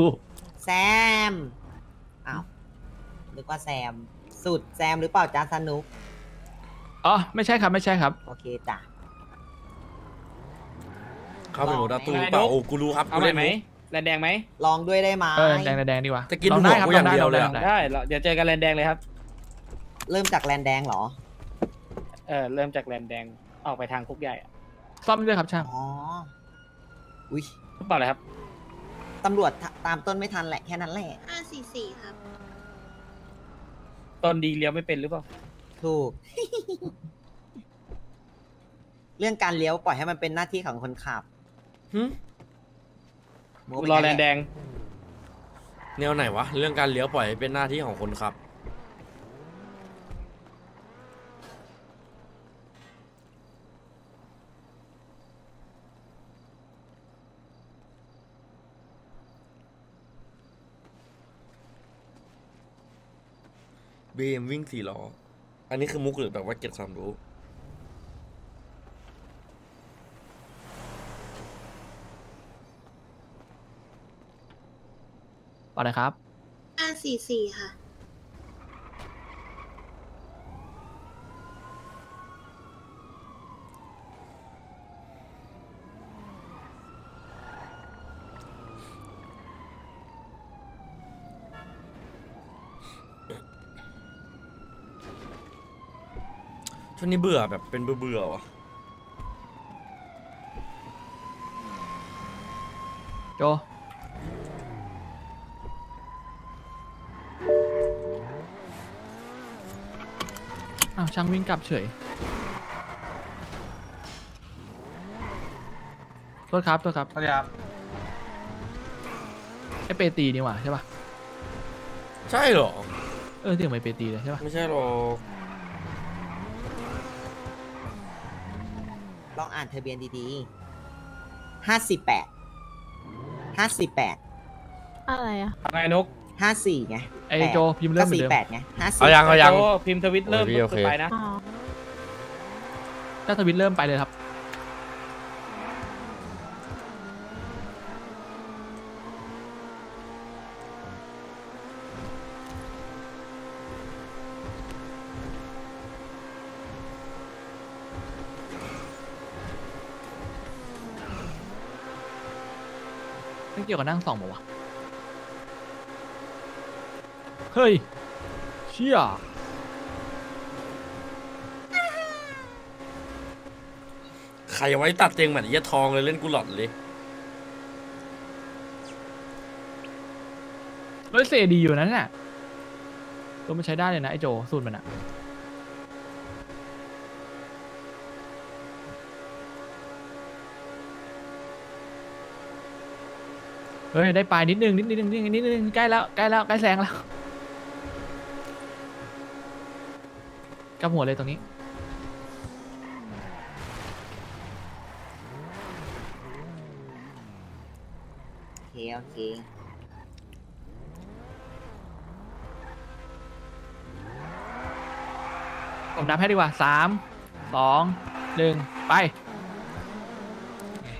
ไอ้ตู้ แซม อ้าวนึกว่าแซม สุดแซมหรือเปล่าจ้าสนุก อ๋อ ไม่ใช่ครับไม่ใช่ครับ โอเคจ้ะ เข้าไปโหมดรถตู้ไม่เปล่านุ๊กโอ้กูรู้ครับเอากูไหมเล่นไหมมุก แลนแดงไหมลองด้วยได้ไหมเออแดงแดงๆดีกว่าจะกินลองได้หัวครับกูอย่างลเดียวงเลยลอะงได้ได้เราเดี๋ยวเจอกันแลนแดงเลยครับ เริ่มจากแลนแดงเหรอ เออเริ่มจากแลนแดงออกไปทางคุกใหญ่อะซ่อมด้วยครับช่างอ๋อ อุ้ยเปล่าเลยครับ ตำรวจตามต้นไม่ทันแหละแค่นั้นแหละ ห้าสี่สี่ครับ ตอนดีเลี้ยวไม่เป็นหรือเปล่า ถูก เรื่องการเลี้ยวปล่อยให้มันเป็นหน้าที่ของคนขับหึโมกูไปรองั้นแลหะนแดง แนวไหนวะ เรื่องการเลี้ยวปล่อยให้เป็นหน้าที่ของคนขับ บีเอ็มวิ่งสี่ล้อ อันนี้คือมุกหรือแบบว่าเก็บความรู้เอาเลยครับ ห้าสี่สี่ค่ะ ช่วงนี้เบื่อแบบเป็นเบื่อเบื่อวะโจอ้าวช่างวิ่งกลับเฉยโทษครับโทษครับสวัสดีครับไอเปตีนี่หว่าใช่ปะใช่หรอ เออเสียงไปเปตีเลยใช่ปะไม่ใช่หรอก องอ่านทะเบียนดีๆห้าสี่แปดห้าสี่แปดอะไรอะไงนกห้าสี่ไงไอโจพิมพ์เริ่ก็มเหมือนสี่เดิมแปดไงห้าสี่เอายังเอายังโอ้พิมพ์ทวิตเริ่มโอเคโอเค ไปนะ อ๋อถ้าทวิตเริ่มไปเลยครับ กี่ยวกับนั่งสองบอกวะ เฮ้ย เชี่ยใครเอาไว้ตัดเตียงเหมือนไอ้เหี้ยทองเลยเล่นกูหลอนเลยรถเซดีอยู่นั้นน่ะตัวมันใช้ได้เลยนะไอโจ สูตรมันอะ เฮ้ยได้ปลายนิดนึงนิดนึงนิดนึงนิดนึงใกล้แล้วใกล้แล้วใกล้แซงแล้วกลับหัวเลยตรงนี้ โอเคโอเคผมนับให้ดีกว่าสามสองหนึ่งไป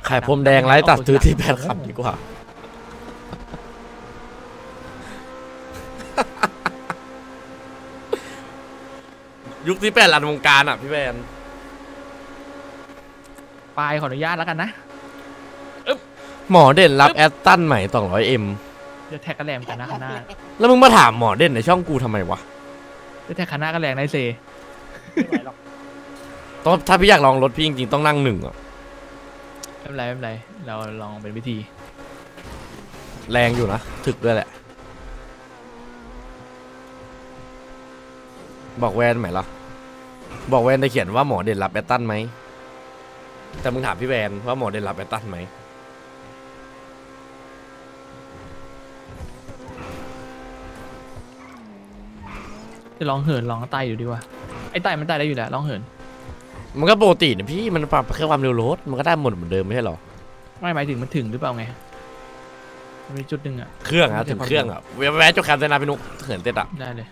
ขายพรมแดงไร้ตัดซื้อที่แพทขับดีกว่า ยุคที่แปดรันวงการอะพี่แวนไปขออนุญาตแล้วกันนะหมอเด่นรับแอตตันใหม่ 200M จะแท็กกระแลมกันนะข้างหน้าแล้วมึงมาถามหมอเด่นในช่องกูทำไมวะจะแท็กข้างหน้ากันแรงในเซไม่ไหวหรอกต้องถ้าพี่อยากลองรถพี่จริงๆต้องนั่งหนึ่งอะไม่เป็นไรไม่เป็นไรเราลองเป็นวิธี แรงอยู่นะถึกด้วยแหละ บอกแวนไหมล่ะ บอกแวนได้เขียนว่าหมอเด่นรับแอตตันไหมแต่มึงถามพี่แวนว่าหมอเด่นรับแอตตันไหมจะลองเหินลองไต่อยู่ดีกว่าไอ้ไต่มันไต่ได้อยู่แล้วลองเหิน มันก็ปกตินะพี่มันปรับแค่ความเร็วรถมันก็ได้หมดเหมือนเดิมไม่ใช่หรอไม่หมายถึงมันถึงหรือเปล่าไงมันมีจุดหนึ่งอะเครื่องอะถึงเครื่องอะแวะแวะจกคันเซนาพี่นุกเหินเต็ดอะได้เลย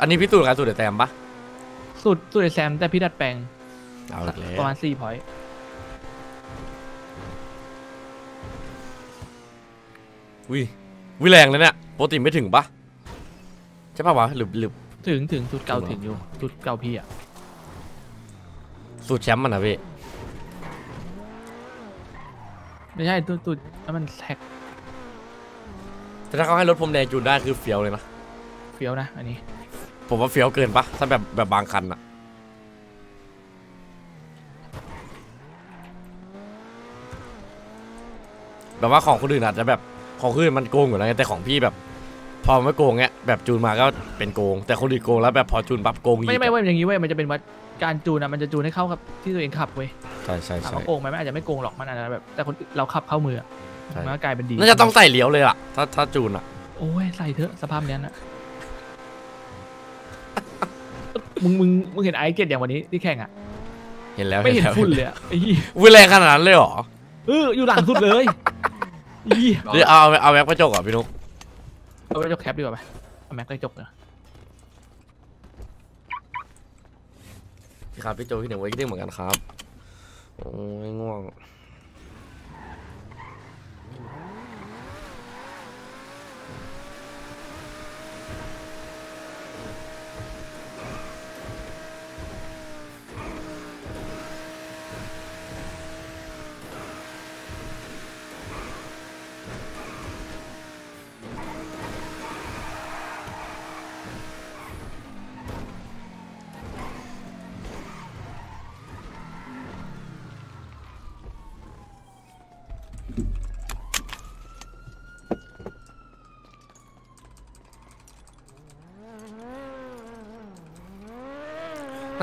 อันนี้พี่ตูนกับสูตรเดอะแตมปะสุดสุดไอ้แซมแต่พี่ดัดแปลงเอาอีกแล้วประมาณสี่พอยต์วิวิแรงเลยเนี่ยปกติไม่ถึงปะใช่ปะวะหรือหรือถึงถึงสุดเก่าถึถึงงเหรออยู่สุดเก่าพี่อะสูตรแชมป์มันนะพี่ไม่ใช่ตุดตุดแล้วมันแท็กแต่ถ้าเขาให้รถพรมแดงจูนได้คือเฟี้ยวเลยนะเฟี้ยวนะอันนี้ ผมว่าเฟี้ยวเกินปะถ้าแบบแบบบางคันอะแบบว่าของคนอื่นอาจจะแบบของคนอื่นมันโกงอยู่แล้วไงแต่ของพี่แบบ พอไม่โกงเงี้ยแบบจูนมาก็เป็นโกง แต่คนอื่นโกงแล้วแบบพอจูนปั๊บโกงอีกไม่ไม่เว้ยอย่างนี้เว้ยมันจะเป็นว่าการจูนอะมันจะจูนให้เข้ากับที่ตัวเองขับเว้ยใช่ใช่ถามใช่ว่าโกงไหมมันอาจจะไม่โกงหรอกมันอาจจะแบบ แต่คนอื่นเราขับเข้ามืออะใช่มันก็กลายเป็นดีน่าจะต้องใส่เลี้ยวเลยอะถ้าถ้าจูนอะโอ้ยใส่เถอะสภาพเนี้ยนะ มึงมึงมึงเห็นไอเกตอย่างวันนี้ที่แข่งอะ เห็นแล้วไม่เห็นแล้วฝุ่นเลยอะไอ้ยี่วิแรงขนาดนั้นเลยเหรอเอออยู่หลังสุดเลยยี่เดี๋ยวเอาเอาเอาแม็กกระจกเหรอะพี่นุ๊กเอาไปจกแคปดีกว่าไหมเอาแม็กไปจกเลยครับพี่โจพี่หนึ่งไว้คิดถึงเหมือนกันครับ โอ้ยง่วง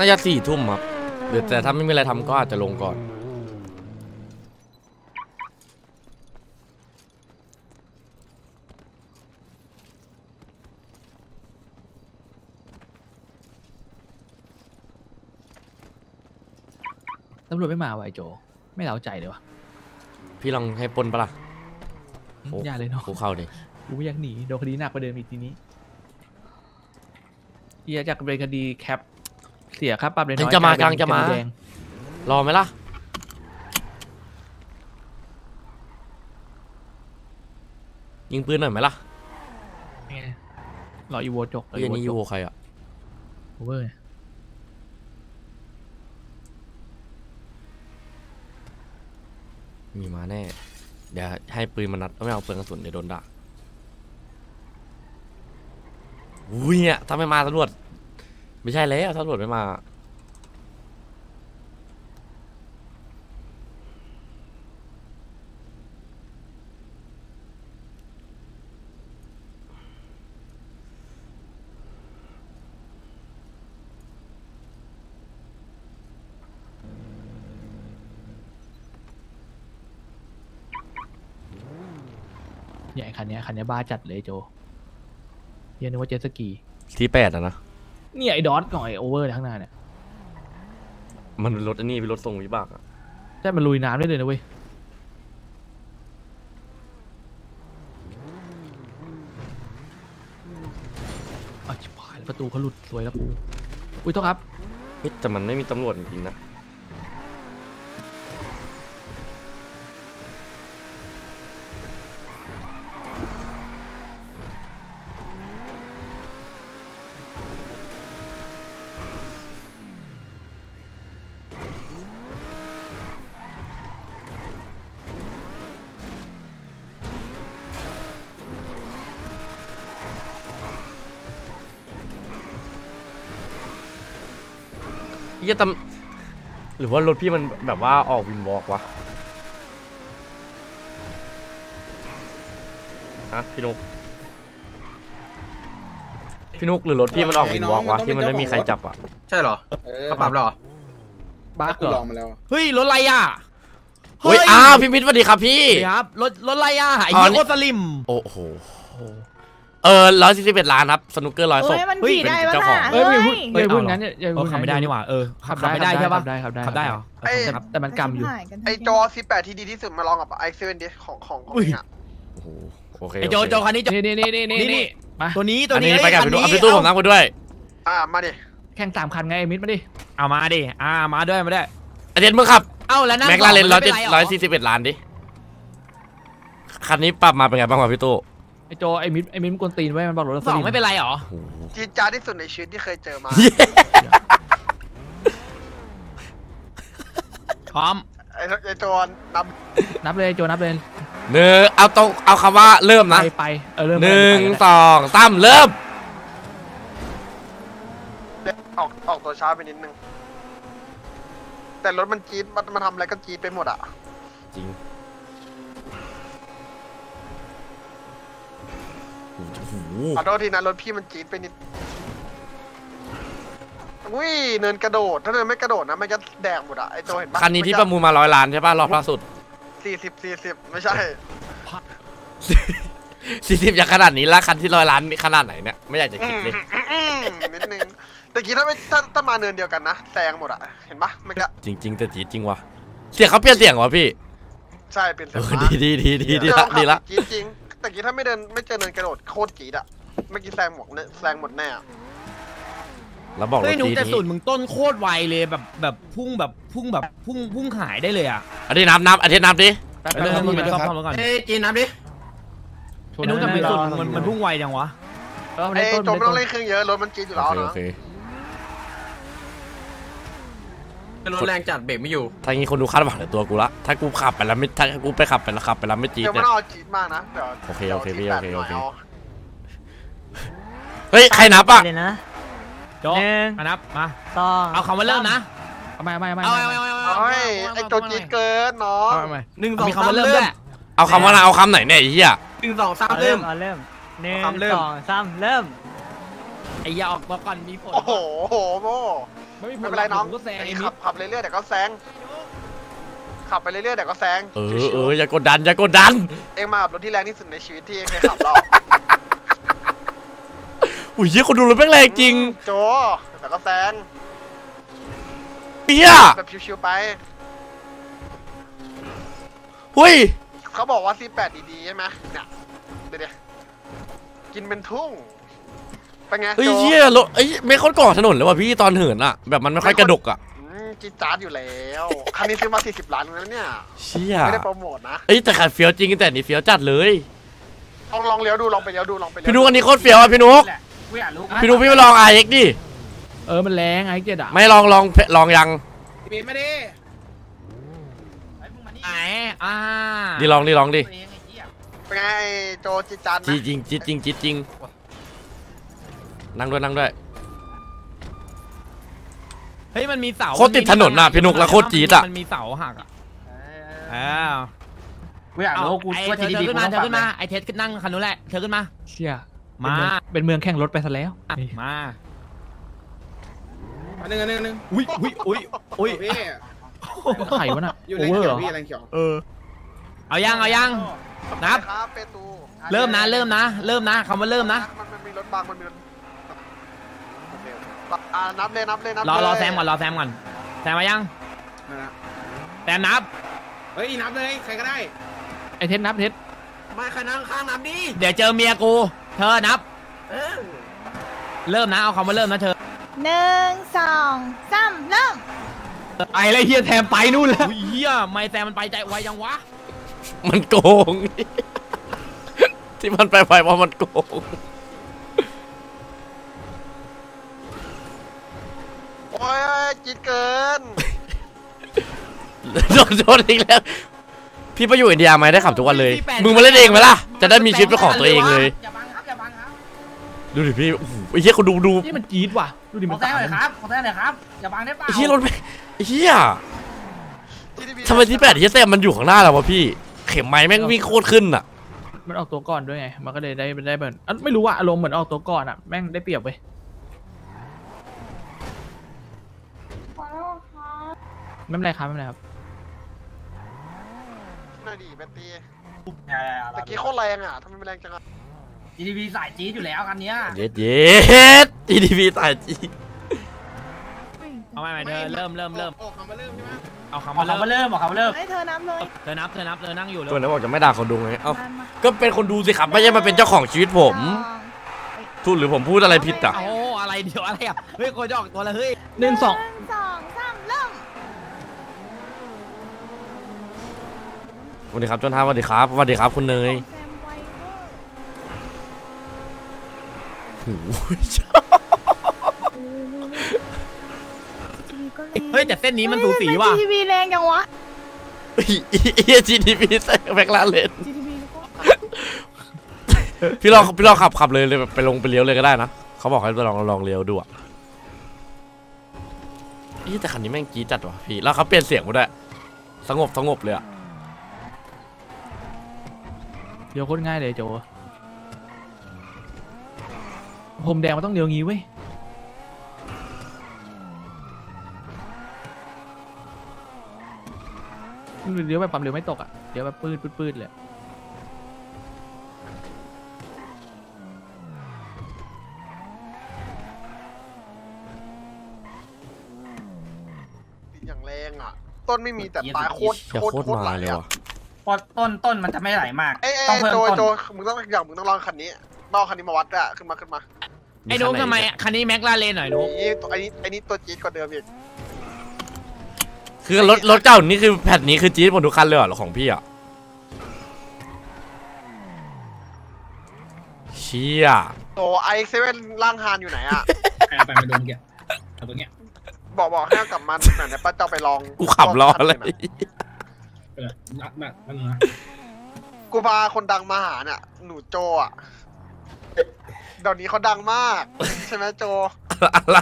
าจะสี่ทุ่มครับหรือแต่ถ้าไม่มีอะไรทำก็อาจจะลงก่อน ตำรวจไม่มาว่ะไอโจ ไม่เล้าใจเลยวะพี่ลองให้ปล้นปะล่ะ โอ้ อย่าเลยเนาะกูเข้าดิกูไม่อยากหนีโดนคดีหนักกว่าเดิมอีกทีนี้เฮียจากเป็นคดีแคป เสียครับปรับเลยน้อยยังจะมากลยกำลังจะมาคดีแดงรอไหมล่ะ ยิงปืนหน่อยไหมล่ะไงรออีโวจกรเฮ้ยอันนี้จยูกใครอะโอเวอร์ไงมีมาแน่ เดี๋ยวให้ปืนมานัด ไม่เอาปืนกระสุนเดี๋ยวโดนด่าอุ้ยเนี่ยถ้าไม่มาตำรวจ ไม่ใช่แล้วถ้าตำรวจไม่มา เนี่ยไอ้คันเนี้ยคันเนี้ยบ้าจัดเลยโจเฮียนึกว่าเจ็ตสกี ที่แปดอะนะ เนี่ยไอ้ดอทกับไอ้โอเวอร์ข้างหน้าเนี่ยมันเป็นรถอันนี้เป็นรถทรงวิบากอะใช่มันลุยน้ำได้เลยนะเว้ยอ้าวชิบหายแล้วประตูเขาหลุดสวยแล้วกูอุ้ยโทษครับเฮ้ยแต่มันไม่มีตำรวจจริงๆนะ เฮียตำหรือว่ารถพี่มันแบบว่าออกวินวอล์กวะฮะพี่นุกพี่นุกหรือรถพี่มันออกวินวอล์กวะที่มันไม่มีใครจับอะใช่เหรอเออเขาปรับแล้วเหรอบ้ากูเหรลอองมาแล้วเฮ้ยรถอะไรอะเฮ้ยอ้าวพี่มิตรสวัสดีครับพี่สวัสดีครับรถรถอะไรอะไอ้อ๋อเหี้ยนี่โคตรสลิมโอ้โห เออร้อยสี่สิบเอ็ดล้านครับสนุกเกอร์ร้อยศพเฮ้ยมันเฮ้ยขี่ได้เป็นปะเจ้าของน่ะเอ้ยไม่พูดเฮ้ยไม่พูดงั้นอย่าเออขับไม่ได้นี่หว่าเออขับไม่ได้ใช่ปะขับได้ขับได้ขับได้เหรอขับได้ขับแต่มันกำอยู่ไอจอ18ที่ดีที่สุดมาลองกับไอเซเว่นดิของของของอุ้ยเองอะโอ้โหโอเคไอ้โจโอเคโจคันนี้โจนี่นี่นี่นี่นี่นี่นี่นี่มาตัวนี้ตัวอันนี้นี้ไปกับพี่นุกเอาคันนี้พี่ตู้ผมนั่งไปด้วย อ่ามาดิแข่งสามคันไงไอ้มิดมาดิเอามาดิอ่ามาด้วยมาด้วยอาเจนมึงขับเอ้าแล้วนั่งแม็กลาเรนสร้อองยไม่เป็นไรเหรร้อยสี่สิบเอ็ดล้านดิคันนี้ปรับมาเป็นไงบ้างวะพี่ตู้ไอ้ โจไอ้มิดไอ้มิดมันกวนตีนไว้ยมันบอกรถสองลิไม่เป็นไรเหรอโอ้โหจีดจาดที่สุดในชีวิตที่เคยเจอมา พร้อม ไอไอจอนนนับเลยโจนับเลยหนึ่งเอาตรงเอาคำว่าเริ่มไปนะไปเออเริ่มหนึ่งไปสองสามเริ่มำออกออกตัวช้าไปนิดนึง แต่รถมันจี๊ดมันมันทำอะไรก็จี๊ดไปหมดอะจริง โอ้โหขอโทษทีนะรถพี่มันจี๊ดไปนิดอุ้ยเนินกระโดด ถ้าเนินไม่กระโดดนะมันจะแดงหมดอะไอตัวเห็นปะคันนี้ที่ประมูลมาร้อยล้านใช่ป่ะรอบล่าสุดสี่สิบสี่สิบไม่ใช่สี่สิบอย่างขนาดนี้แล้วคันที่ร้อยล้านนี่ขนาดไหนเนี่ยไม่อยากจะคิดเลยอืมนิดนึงแต่กี้ถ้าไม่ถ้าถ้ามาเนินเดียวกันนะแซงหมดอะเห็นปะไม่ก็จริงๆแต่จีดจริงวะเสียงเขาเปลี่ยนเสียงวะพี่ ใช่เป็นเสีเอยงอม้าดีดีดีดีดีละดีละจี๊ดจริง แต่กี้ถ้าไม่เดินไม่เจอเนินกระโดดโคตรจี๊ดอะเมื่อกี้แซงหมดแน่แซงหมดแน่อะแล้วบอกรเฮ้ถยหนูจีดแต่สูตนี้รมึงต้นโคตรไวเลยแบบแบบพุ่งแบบพุ่งแบบพุ่งพุ่งขายได้เลยอะอันนี้นับนับอันนี้นับดิแป๊บเอแป๊บอมึงแป๊บไปแป๊บซ่อมซ่อมรถก่อนเอ้ยจีนน้ำดิชไอ้หนูแต่เป็นสูตรมันมันพุ่งไวจังวะ เออมันเอ้ได้ยต้นจมัมนไม่ได้ต้ต้องนเล่นเครื่องเยอะรถมันจี๊ดอยู่โอแล้วเคนะโอ เครถแรงจัดเบรกไม่อยู่ถ้างี้คนดูคาดหวังในตัวกูละ ถ้ากูขับไปแล้วไม่ ถ้ากูไปขับไปแล้วขับไปแล้วไม่จีดเดี๋ยวมัเนี่นยเอาจี๊ดมากนะเดี๋ยวโอเคโอเคพี่ดี๋ยวโอเคโอเคจี๊ดแปดหน่ยาเฮ้ย ใครนับอะเลยนะโจหนึ่ง มานับ มา สองเอาคำว่าเริ่มนะเอาไม่ไม่ไม่เอาไม่เอาเอาเอาเอ้ยไอตัวจี๊ดเกินน้องเอาใหม่หนึ่งสองมีคำว่าเริ่มด้วยเอาคำว่าอะไรเอาคำไหนเนี่ยไอ้เหี้ยหนึ่งสองสามเอาเริ่เริ่มม เอาเริ่มหนึ่งคำเริ่ม สองสามเริ่มไอ้ยาออกมาก่อนมีผลโอ้โหโอ้โหโมโม ไม่มีผไม่ลเป็นไรน้องผมก็แซงไอ้ไอ้ขันิบดขับเรื่อยๆเดี๋ยวก็แซงขับไปเรื่อยๆเดี๋ยวก็แซงเออชิวเอออย่ากดดันอย่ากดดันๆเองมากับรถที่แรงที่สุดในชีวิตที่เองเคยขับหรอกอุ้ยเหี้ยคนดูรถแม่งแรงจริงโจเดี๋ยวก็แซงเฮียแบบชิวๆไปหุ้ยเขาบอกว่า C8 ดีๆใช่ไหมเนี่ยเดี๋ยวๆกินเป็นทุ่ง เป็นไงเฮ้ยโจเฮียรถเอ้ยไม่ค่อยก่อถนนเลยว่ะพี่ตอนเหินอะแบบมันไม่ค่อยกระดกอะอืมจีดจาร์ดอยู่แล้วคันนี้ซื้อมา 40 ล้านแล้วเนี่ย เชี่ยไม่ได้โปรโมทนะเอ้ยแต่ขัดเฟี้ยวจริงแต่นี่เฟี้ยวจัดเลย ลองลองเลี้ยวดูลองไปเลี้ยวดูลองไปเลี้ยวพี่นุกอันนี้โคตรเฟี้ยวอะพี่นุกกูอยากรู้พี่นุกพี่ไปลองไอเอ็กดิเออ มันแรงไอ้เจ็ดอะไม่ลองลองลองยังเบนไม่ได้ไหนอ่าดิลองดิลองดิเป็นไงไอ้โจจีดจาร์ดไหมจีจริงจีจริงจีจริง นั่งด้วยนั่งด้วยเฮ้ยมันมีเสาโคตรติดถนนน่ะพี่นุกแล้วโคตรจี๊ดอะมันมีเสาหักอะอ้าวกูอยากรู้กูไอ้ว่าเธอ GDP ขึ้นกูมาต้องเธปอรับขึ้นไหมมาไอ้เทสขึ้นนั่งคันนู้นแหละเธอขึ้นมาเชี่ยมาเป็นเมืองแข่งรถไปซะแล้วมาอันหนึงอันหนึงอันหนึงอุ้ยอุ้ยอุ้ยอุ้ยพี่ไข่วะน่ะอยู่โอแรงเวอร์เหรอเขียวพี่แรงเขียวเออเอายังเอายังนับครับเปตูเริ่มนะเริ่มนะ เริ่มนะคำว่าเริ่มนะมันมันมีรถบังมันมีรถโอเคโอเคอ่านับเลยนับเลยนับรอรอเลยแซมก่อนรอแซมก่อนแซมมายังมาละแซมนับเฮ้ยนับเลยใครก็ได้ไอ้เทสนับเทสมาขนาดข้างน้ำดิเดี๋ยวเจอเมียกู เธอนับเริ่มนะเอาคำว่าเริ่มนะเธอหนึ่งสองสามเริ่มไอ้ไรเฮียแทมไปนู่นแล้วอุ้ยเฮียไม่แซมมันไปใจไวยังวะมันโกงที่มันไปไปเพราะมันโกง โอ้ยจีดเกินโดนโดนอีกแล้ว พี่ไปอยู่อินเดียไหมได้ขับทุกวันเลย มึงมาเล่นเองไหมล่ะ จะได้มีชีวิตเป็นของตัวเองเลย อย่าบังครับอย่าบังครับ ดูดิพี่ โอ้โหไอ้เหี้ยคนดูดูนี่มันจี๊ดว่ะ ดูดิขมัอนแซงหน่อยครับขอแซงหน่อยครับ อย่าบังได้เปล่าไอ้เหี้ยรถไม่ไอ้เหี้ย GDP ทำไมที่แปดเหี้ยแซมมันอยู่ข้างหน้าเราวะพี่ เข็มไม้แม่งวิ่งโคตรขึ้นอะ มันออกตัวก่อนด้วยไง มันก็เลยได้ได้เหมือนอะไม่รู้ว่าอารมณ์เหมือนออกตัวก่อนอะ แม่งได้เปรียบเว้ย ไม่เป็นไรครับไม่เป็นไรครับน่าดีแบตตีอย่าอย่าอย่าตะกี้โคตรแรงอะทำไมมันแรงจังอะ GDP สายจี๊ดอยู่แล้วคันเนี้ยเย็ดเย็ด GDP ตายจีเอาใหม่ใหม่เธอเริ่มเริ่มเริ่มออกคำมาเริ่มใช่ไหมเอาคำบอว่ากเขาเริ่มมาเริ่มบอกเขามาเริ่ม ให้เธอนับเลยเธอนับเธอนับเธอนั่งอยู่เลยตัวนั้นบอกจะไม่ด่าคนดูไงเอ้ามามาก็เป็นคนดูสิครับไม่ใช่มาเป็นเจ้าของชีวิตผมพูดหรือผมพูดอะไรผิดอะ โอ้อะไรเดี๋ยวอะไรอะเฮ้ยคนจะออกตัวแล้วเฮ้ยหนึ่งสองหนึ่งสองสามเริ่ม ส วัสดีครับจนท้าสวัสดีครับสวัสดีครับคุณเนยแซมไวเวอร์โอ้โหทีวีก็แรงเฮ้ยแต่เส้นนี้มันสูสีว่ะทีวีแรงจังวะเฮีย GDP ใส่แบ็คลาเลนทีวีก็พี่ลองพี่ลองขับขับเลยเลยไปลงไปเลี้ยวเลยก็ได้นะเขาบอกให้ลองลองเลี้ยวดูอะเฮ้ยแต่คันนี้แม่งกรี้จัดว่ะพี่แล้วเขาเปลี่ยนเสียงมาด้วยสงบสงบเลยอะ เดี๋ยวโคตรง่ายเลยโจผมแดงมันต้องเดียวงี้เว้ยเดี๋ยวแบบปั๊มเร็วไม่ตกอะเดี๋ยวแบบปืดปืดปืดเลยอย่างแรงอะ ต้นไม่มีแต่ปลายโคตรเชี่ยโคตรโคตรโคตรไหลมาเลยอะ ว่ะพอต้นต้นมันจะไม่ไหลมาก เอ้ยเอ้ยต้องเพิ่มโจต้นโจมึงต้องอย่างมึงต้องลองคันนี้ต้องเอาคันนี้มาวัดอะขึ้นมาขึ้นมาไอ้นุ๊กทำไมคันนี้แม็กลาเลนหน่อยนุ๊กนี่ตัวไอ้นี้ไอ้นี้ตัวจี๊ดกว่าเดิมอีกคือรถรถเก่านี่คือแผ่นนี้คือจี๊ดหมดทุกคันเลยเหรอของพี่อะเชี่ยโตไอเซเว่นล่างฮานอยู่ไหนอะไปมาดูเงี้ยเอาตัวเนี้ยบอกบอกให้เอากลับมาหน่อยนะป้าเจ้าไปลองกูขับล้อเลย เออนักนักนักนะกูพาคนดังมาหาเนี่ยหนูโจอะเดี๋ยวนี้เขาดังมาก ใช่ไหมโจ อะไร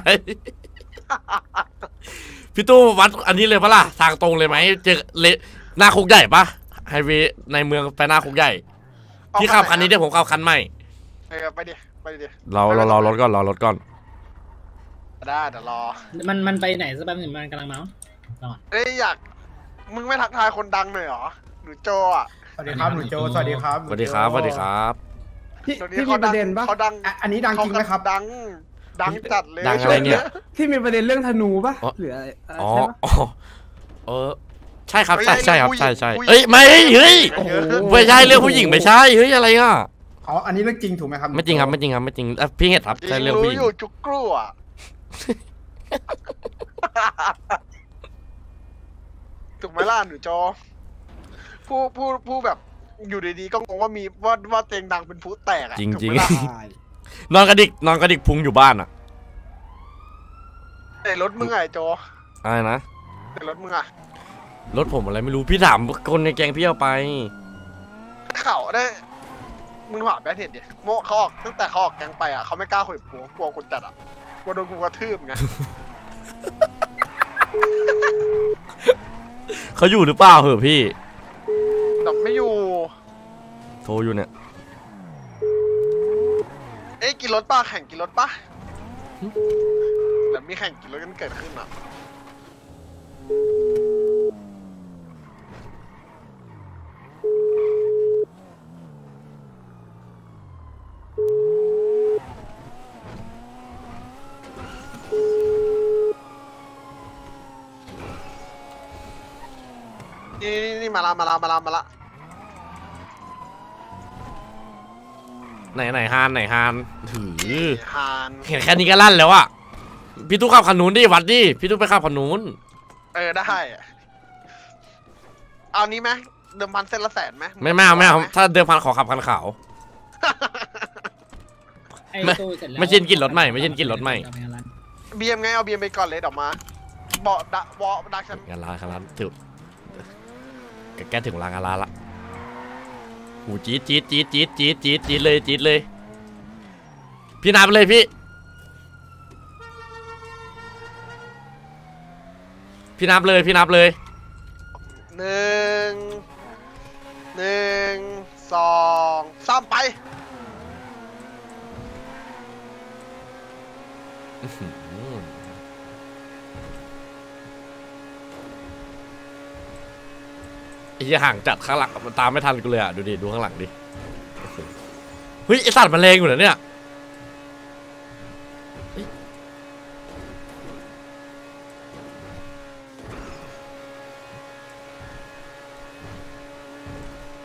พี่ตู้วัดอันนี้เลยปะล่ะ ทางตรงเลยไหมเจอเลหน้าคุกใหญ่ปะไฮเวย์ในเมืองไปหน้าคุกใหญ่ พี่ขับคันนี้เดี๋ยวผมขับคันใหม่เออไปดิไปดิเราเรารอรถก่อนรอรถก่อนได้เดี๋ยวรอ มันมันไปไหนสักแป๊บหนึ่งมันกำลังเมาส์เอ้ยอยาก มึงไม่ทักทายคนดังหน่อยเหรอหนูโจอะสวัสดีครับหนูโจสวัสดีครับสวัสดีครับสวัสดีครับที่ดี๋ยวที่มีประเด็นปะเขาดังอะอันนี้ดังจริงไหมครับ ดัง ดังจัดเลยดังอะไรเนี่ย ที่มีประเด็นเรื่องธนูปะอ๋อ หรืออะไรเอ๋อใช่ปะ อ๋อเออใช่ครับเฮ้ยใช่ใช่ครับผู้หญิงใช่ใช่ผู้หญิงเอ้ยไม่เฮ้ยโอ้โห ไม่ใช่เรื่องผู้หญิงไม่ใช่เฮ้ยอะไรอะอ๋ออันนี้เรื่องจริงถูกไหมครับไม่จริงครับไม่จริงครับไม่จริงอะพี่เห็ดครับใช่เรื่องรู้ผู้หญิงอยู่จุกกลัว ถูกไหมล่ะหนูโจผู้ผู้ผู้แบบอยู่ดีๆก็งงว่ามีว่าว่าเตียงดังเป็นผู้แตกอะจริงถูกจริงไหมล่ะใช่นอนกระดิกนอนกระดิกพุงอยู่บ้านอะแต่รถมึงไงโจอะไรนะแต่รถมึงอะรถผมอะไรไม่รู้พี่ถามคนในแกงพี่เอาไป เข่าได้มึงถามแบทเห็นดิโมเขาออกตั้งแต่เขาออกแกงไปอะเขาไม่กล้าคุยกับกูกลัวกูจัดอะกลัวโดนกูกระทืบไง เขาอยู่หรือเปล่าเหอะพี่แบบไม่อยู่ โทรอยู่เนี่ย เอ้ยกินรถป่ะแข่งกินรถป่ะแต่มีแข่งกินรถกันเกิดขึ้นอะ นี่นี่นี่มาละมาละมาละมาละไหนไหนฮานไหนฮานถือฮานเห็นแค่นี้ก็ลั่นแล้วอะพี่ตู้ขับคันนู้นดิวัดดิพี่ตู้ไปขับคันนู้นเออได้อะเอานี้ไหมเดิมพันเส้นละแสนไหมไม่ไม่เอาไม่เอาถ้าเดิมพันขอขับคันขาวไอ้ไม่ตู้เสร็จแล้วไม่ใช่กินรถใหม่ไม่ใช่กินรถใหม่เบียมไงเอาเบียมไปก่อนเลยเดี๋ยวมาบอกดะวอดักฉันงานร้านงานร้านถึง แกถึงรางงานร้าละหูจี๊ดจี๊ดจี๊ดจี๊ดจี๊ดจี๊ดจี๊ดเลยจี๊ดเลย พี่นับเลยพี่ พี่นับเลยพี่นับเลยหนึ่งหนึ่งสองสามไป ไอ้เหี้ ยห่างจัดข้างหลังมันตามไม่ทันกูเลยอะดูดิดูข้างหลังดิเฮ้ยไอสัตว์มันแรงอยู่นะเนี่ย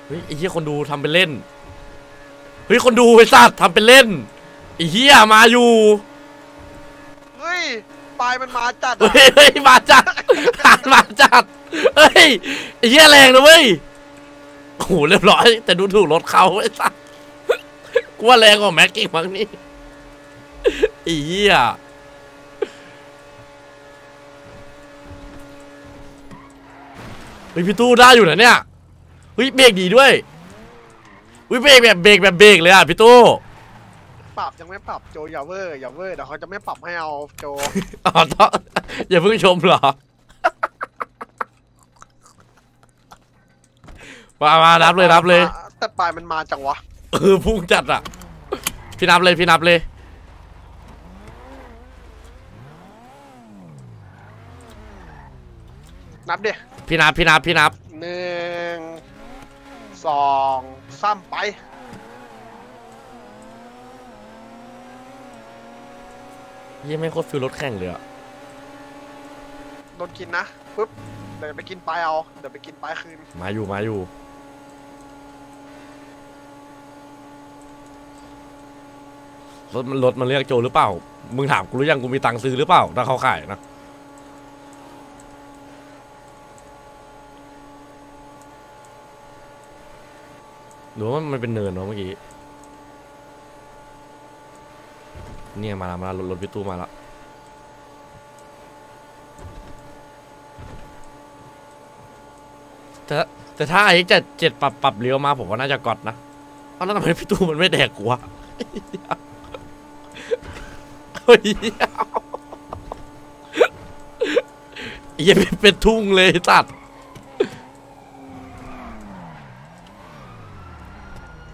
เฮ้ยไอ้เหี้ยคนดูทำเป็นเล่น เฮ้ยคนดูไอ้สัตว์ทำเป็นเล่นไอ้เหี้ยมาอยู่ ปลายมันมาจัดเฮ้ยเฮ้ยมาจัดผ่านมาจัดเฮ้ยไอ้เหี้ยแรงนะเว้ยโอ้โหเรียบร้อย แต่ดูถูกรถเขาไอ้สัสกูว่าแรงกว่าแม็กกิ้งมั้งนี่ไอ้เหี้ยเฮ้ยพี่ตู้ได้อยู่นะเนี่ยเฮ้ยเบรกดีด้วยเฮ้ยเบรกแบบเบรกแบบเบรกเลยอะพี่ตู้ ปรับยังไม่ปรับโจอย่าเวอร์อย่าเวอร์เดี๋ยวเขาจะไม่ปรับให้เอาโจอ๋อต้องอย่าเพิ่งชมเหรอมามานับเลยนับเลยแต่ปลายมันมาจังวะเออพุ่งจัดอะ พี่นับเลยพี่นับเลยนับดิพี่นับพี่นับพี่นับหนึ่งสองสามไป ยี่ไม่งโคตรฟิลรถแข่งเลยอะโดนกินนะปุ๊บเดี๋ยวไปกินปลายเอา เดี๋ยวไปกินปลายคืน มาอยู่มาอยู่รถมันรถมันเรียกโจหรือเปล่า มึงถามกูหรือยังกูมีตังค์ซื้อหรือเปล่า ถ้าเขาขายนะ หรือว่ามันเป็นเนินเนาะเมื่อกี้ เนี่ยมาละมาละรถรถพี่ตู้มาละแต่แต่ถ้าไอ้จะเจ็ดปรับปรับเลี้ยวมาผมว่าน่าจะกอดนะเพราะแล้วทำไมพี่ตู้มันไม่แดกกูวะเฮ้ยเหี้ยังเป็นทุ่งเลยตัด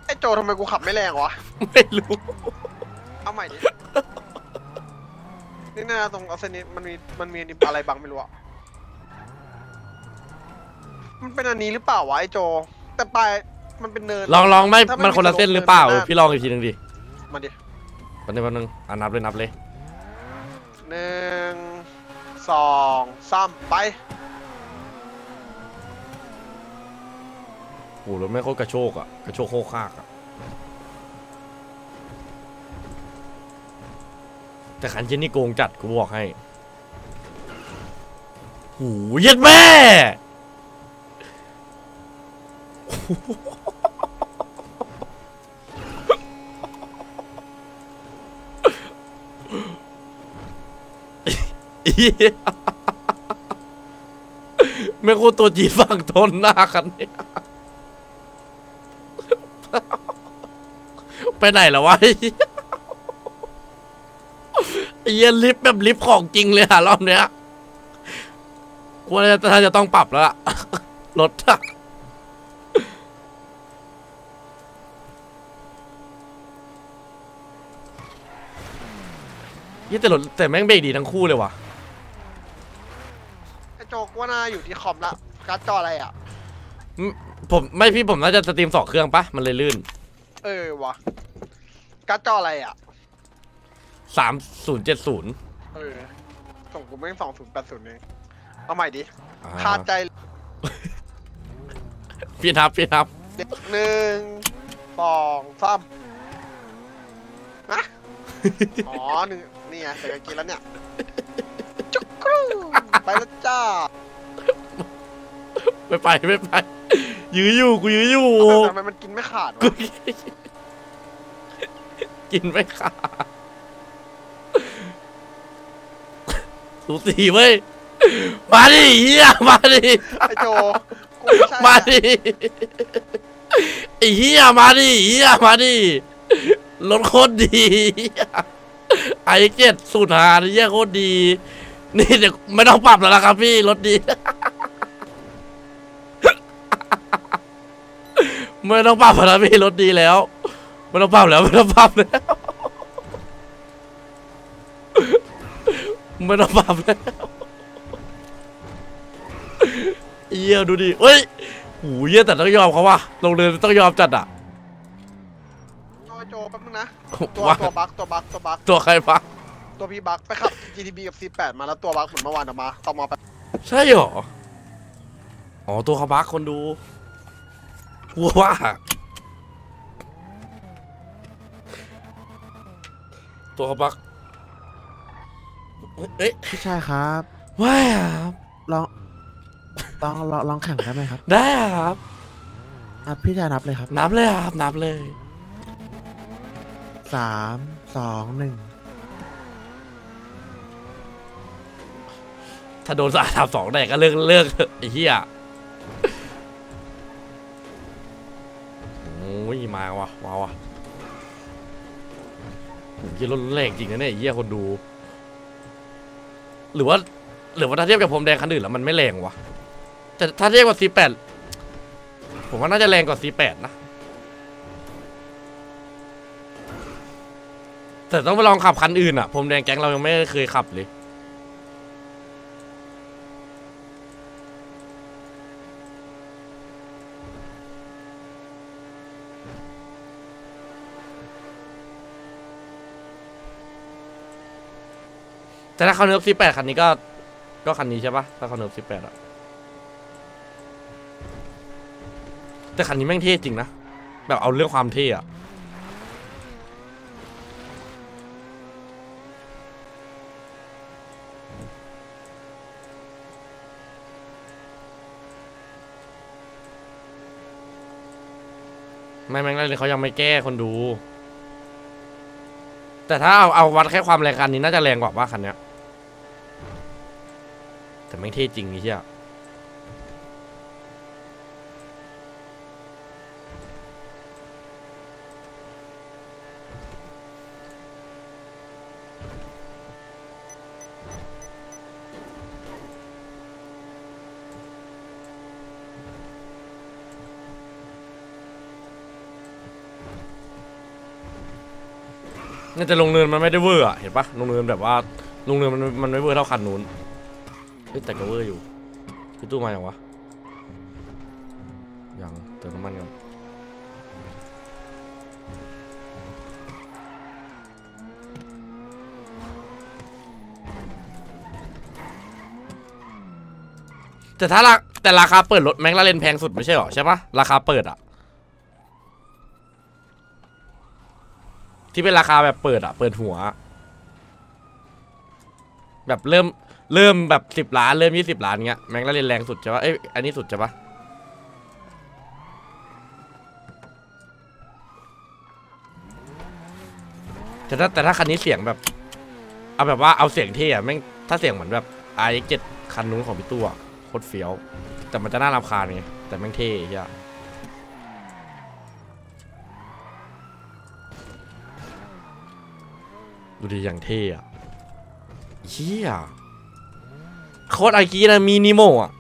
ไอ้โจทำไมกูขับไม่แรงวะ ไม่รู้ เอาใหม่ดิ นี่น่าตรงเอาเส้นนี้มันมีมันมีอะไรบังไม่รู้อะมันเป็นอันนี้หรือเปล่าวะไอโจ แต่ปลายมันเป็นเนิน ลองลองไม่ ถ้ามันคนละเส้นหรือเปล่าเนินพี่ลองอีกทีหนึ่งดิมาดิแป๊บนึงแป๊บนึงอะนับเลยนับเลย หนึ่งสองสามไป โอ้รถไม่งโคตรกระโชกอะ กระโชกโคกคากอะ แต่คันเจนนี่โกงจัดกูบอกให้โหูย็ดแม่ไม่โคตรตัวจีนฝั่งทนหน้าคันเนี้ยไปไหนแล้ววะ ไอ้เหี้ยลิฟต์แบบลิฟต์ของจริงเลยอะรอบเนี้ยกูว่าจะถ้าจะต้องปรับแล้วล่ะ รถอะเหี้ยแต่รถแต่แม่งเบรกดีทั้งคู่เลยว่ะ ไอโจกว่าน่าอยู่ที่คอมละการ์ดจออะไรอะ ผมไม่พี่ผมน่าจะ stream สองเครื่องปะมันเลยลื่น เออวะการ์ดจออะไรอะ สามศูนย์เจ็ดศูนย์เออส่งกูไม่สองศูนย์แปดศูนย์เองเอาใหม่ดิคาใจพี่นับพี่นับเด็กหนึ่งสองสามนะอ๋อหนึ่งนี่ไงใส่กางเกงแล้วเนี่ยจุกกรูไปแล้วจ้าไม่ไปไม่ไปยื้ออยู่กูยื้ออยู่ทำไมมันกินไม่ขาดกูวะกินไม่ขาด สูสีเว้ย มาดิเฮียมาดิไอโจกูไม่ใช่มาดิไอเฮียมาดิเฮียมาดิรถโคตรดีเหี้ยไอเจ็ดสูตรหาเฮียโคตรดี นี่เดี๋ยวไม่ต้องปรับแล้วนะครับพี่รถดี ไม่ต้องปรับแล้วพี่รถดีแล้ว ไม่ต้องปรับแล้วไม่ต้องปรับแล้ว ไม่ต้องปรับแล้วเยี่ยดูดิเฮ้ยหูเยี่ยแต่ต้องยอมเขาว่ะลงเรือต้องยอมจัดอะโจโจแป๊บนึงนะตัวว่าตัวบักตัวบักตัวบักตัวใครปะตัวพี่บักไปขับ GTB กับ C8 มาแล้วตัวบักเหมือนเมื่อวานออกมาต่อมาไปใช่เหรออ๋อตัวเขาบักคนดูกลัวว่าตัวเขาบัก เอ๊ะพี่ชายครับว่าครับลองลองลองลองแข่งได้ไหมครับ ได้ครับอะพี่ชายนับเลยครับ นับเลยครับนับเลยสามสองหนึ่งถ้าโดนสาทำสองแดกก็เลิกเลิกเถอะไอ้เหี้ยโอ้ยมาว่ะมาว่ะโอ้ยรถแรงจริงนะเนี่ยไอ้เหี้ยคนดู หรือว่าหรือว่าถ้าเทียบกับผมแดงคันอื่นแล้วมันไม่แรงวะแต่ถ้าเทียบกับ C8 ผมว่าน่าจะแรงกว่า C8 นะ แต่ต้องไปลองขับคันอื่นอะผมแดงแก๊งเรายังไม่เคยขับเลย แต่ถ้าเขา nerf C แปดคันนี้ก็ ก็คันนี้ใช่ปะถ้าเขา nerf C แปดอะแต่คันนี้แม่งเท่จริงนะ แบบเอาเรื่องความเท่อะไม่แม่งเลยเขายังไม่แก้คนดู แต่ถ้าเอาเอาวัดแค่ความแรงคันนี้น่าจะแรงกว่าว่าคันเนี้ย แต่ไม่งเท่จริงนี่เชียน่าจะลงเนินมันไม่ได้เวอร์อะเห็นปะลงเนินแบบว่าลงเรืองมันมันไม่เวอร์เท่าคันนู้น เฮ้ยแต่ก็เวอร์อยู่พี่ตู้มาอย่างวะยังเติมน้ำมันกันแต่ถ้าราแต่ราคาเปิดรถแม็กลาเรนแพงสุดไม่ใช่หรอใช่ปะราคาเปิดอะที่เป็นราคาแบบเปิดอะเปิดหัว แบบเริ่ม เริ่มแบบสิบล้านเริ่มยี่สิบล้านเงี้ยแม็กลาเรนแรงสุดใช่ปะเอ้ยอันนี้สุดใช่ปะแต่ถ้าแต่ถ้าคันนี้เสียงแบบ เอาแบบว่าเอาเสียงเท่อะแม่งถ้าเสียงเหมือนแบบ i x 7คันนู้นของพี่ตัวโคตรเฟี้ยว แต่มันจะน่ารำคาญไงแต่แม่งเท่เฮียดูดิอย่างเท่อะเฮีย โค้ดไอกีนะมีนิโมอะ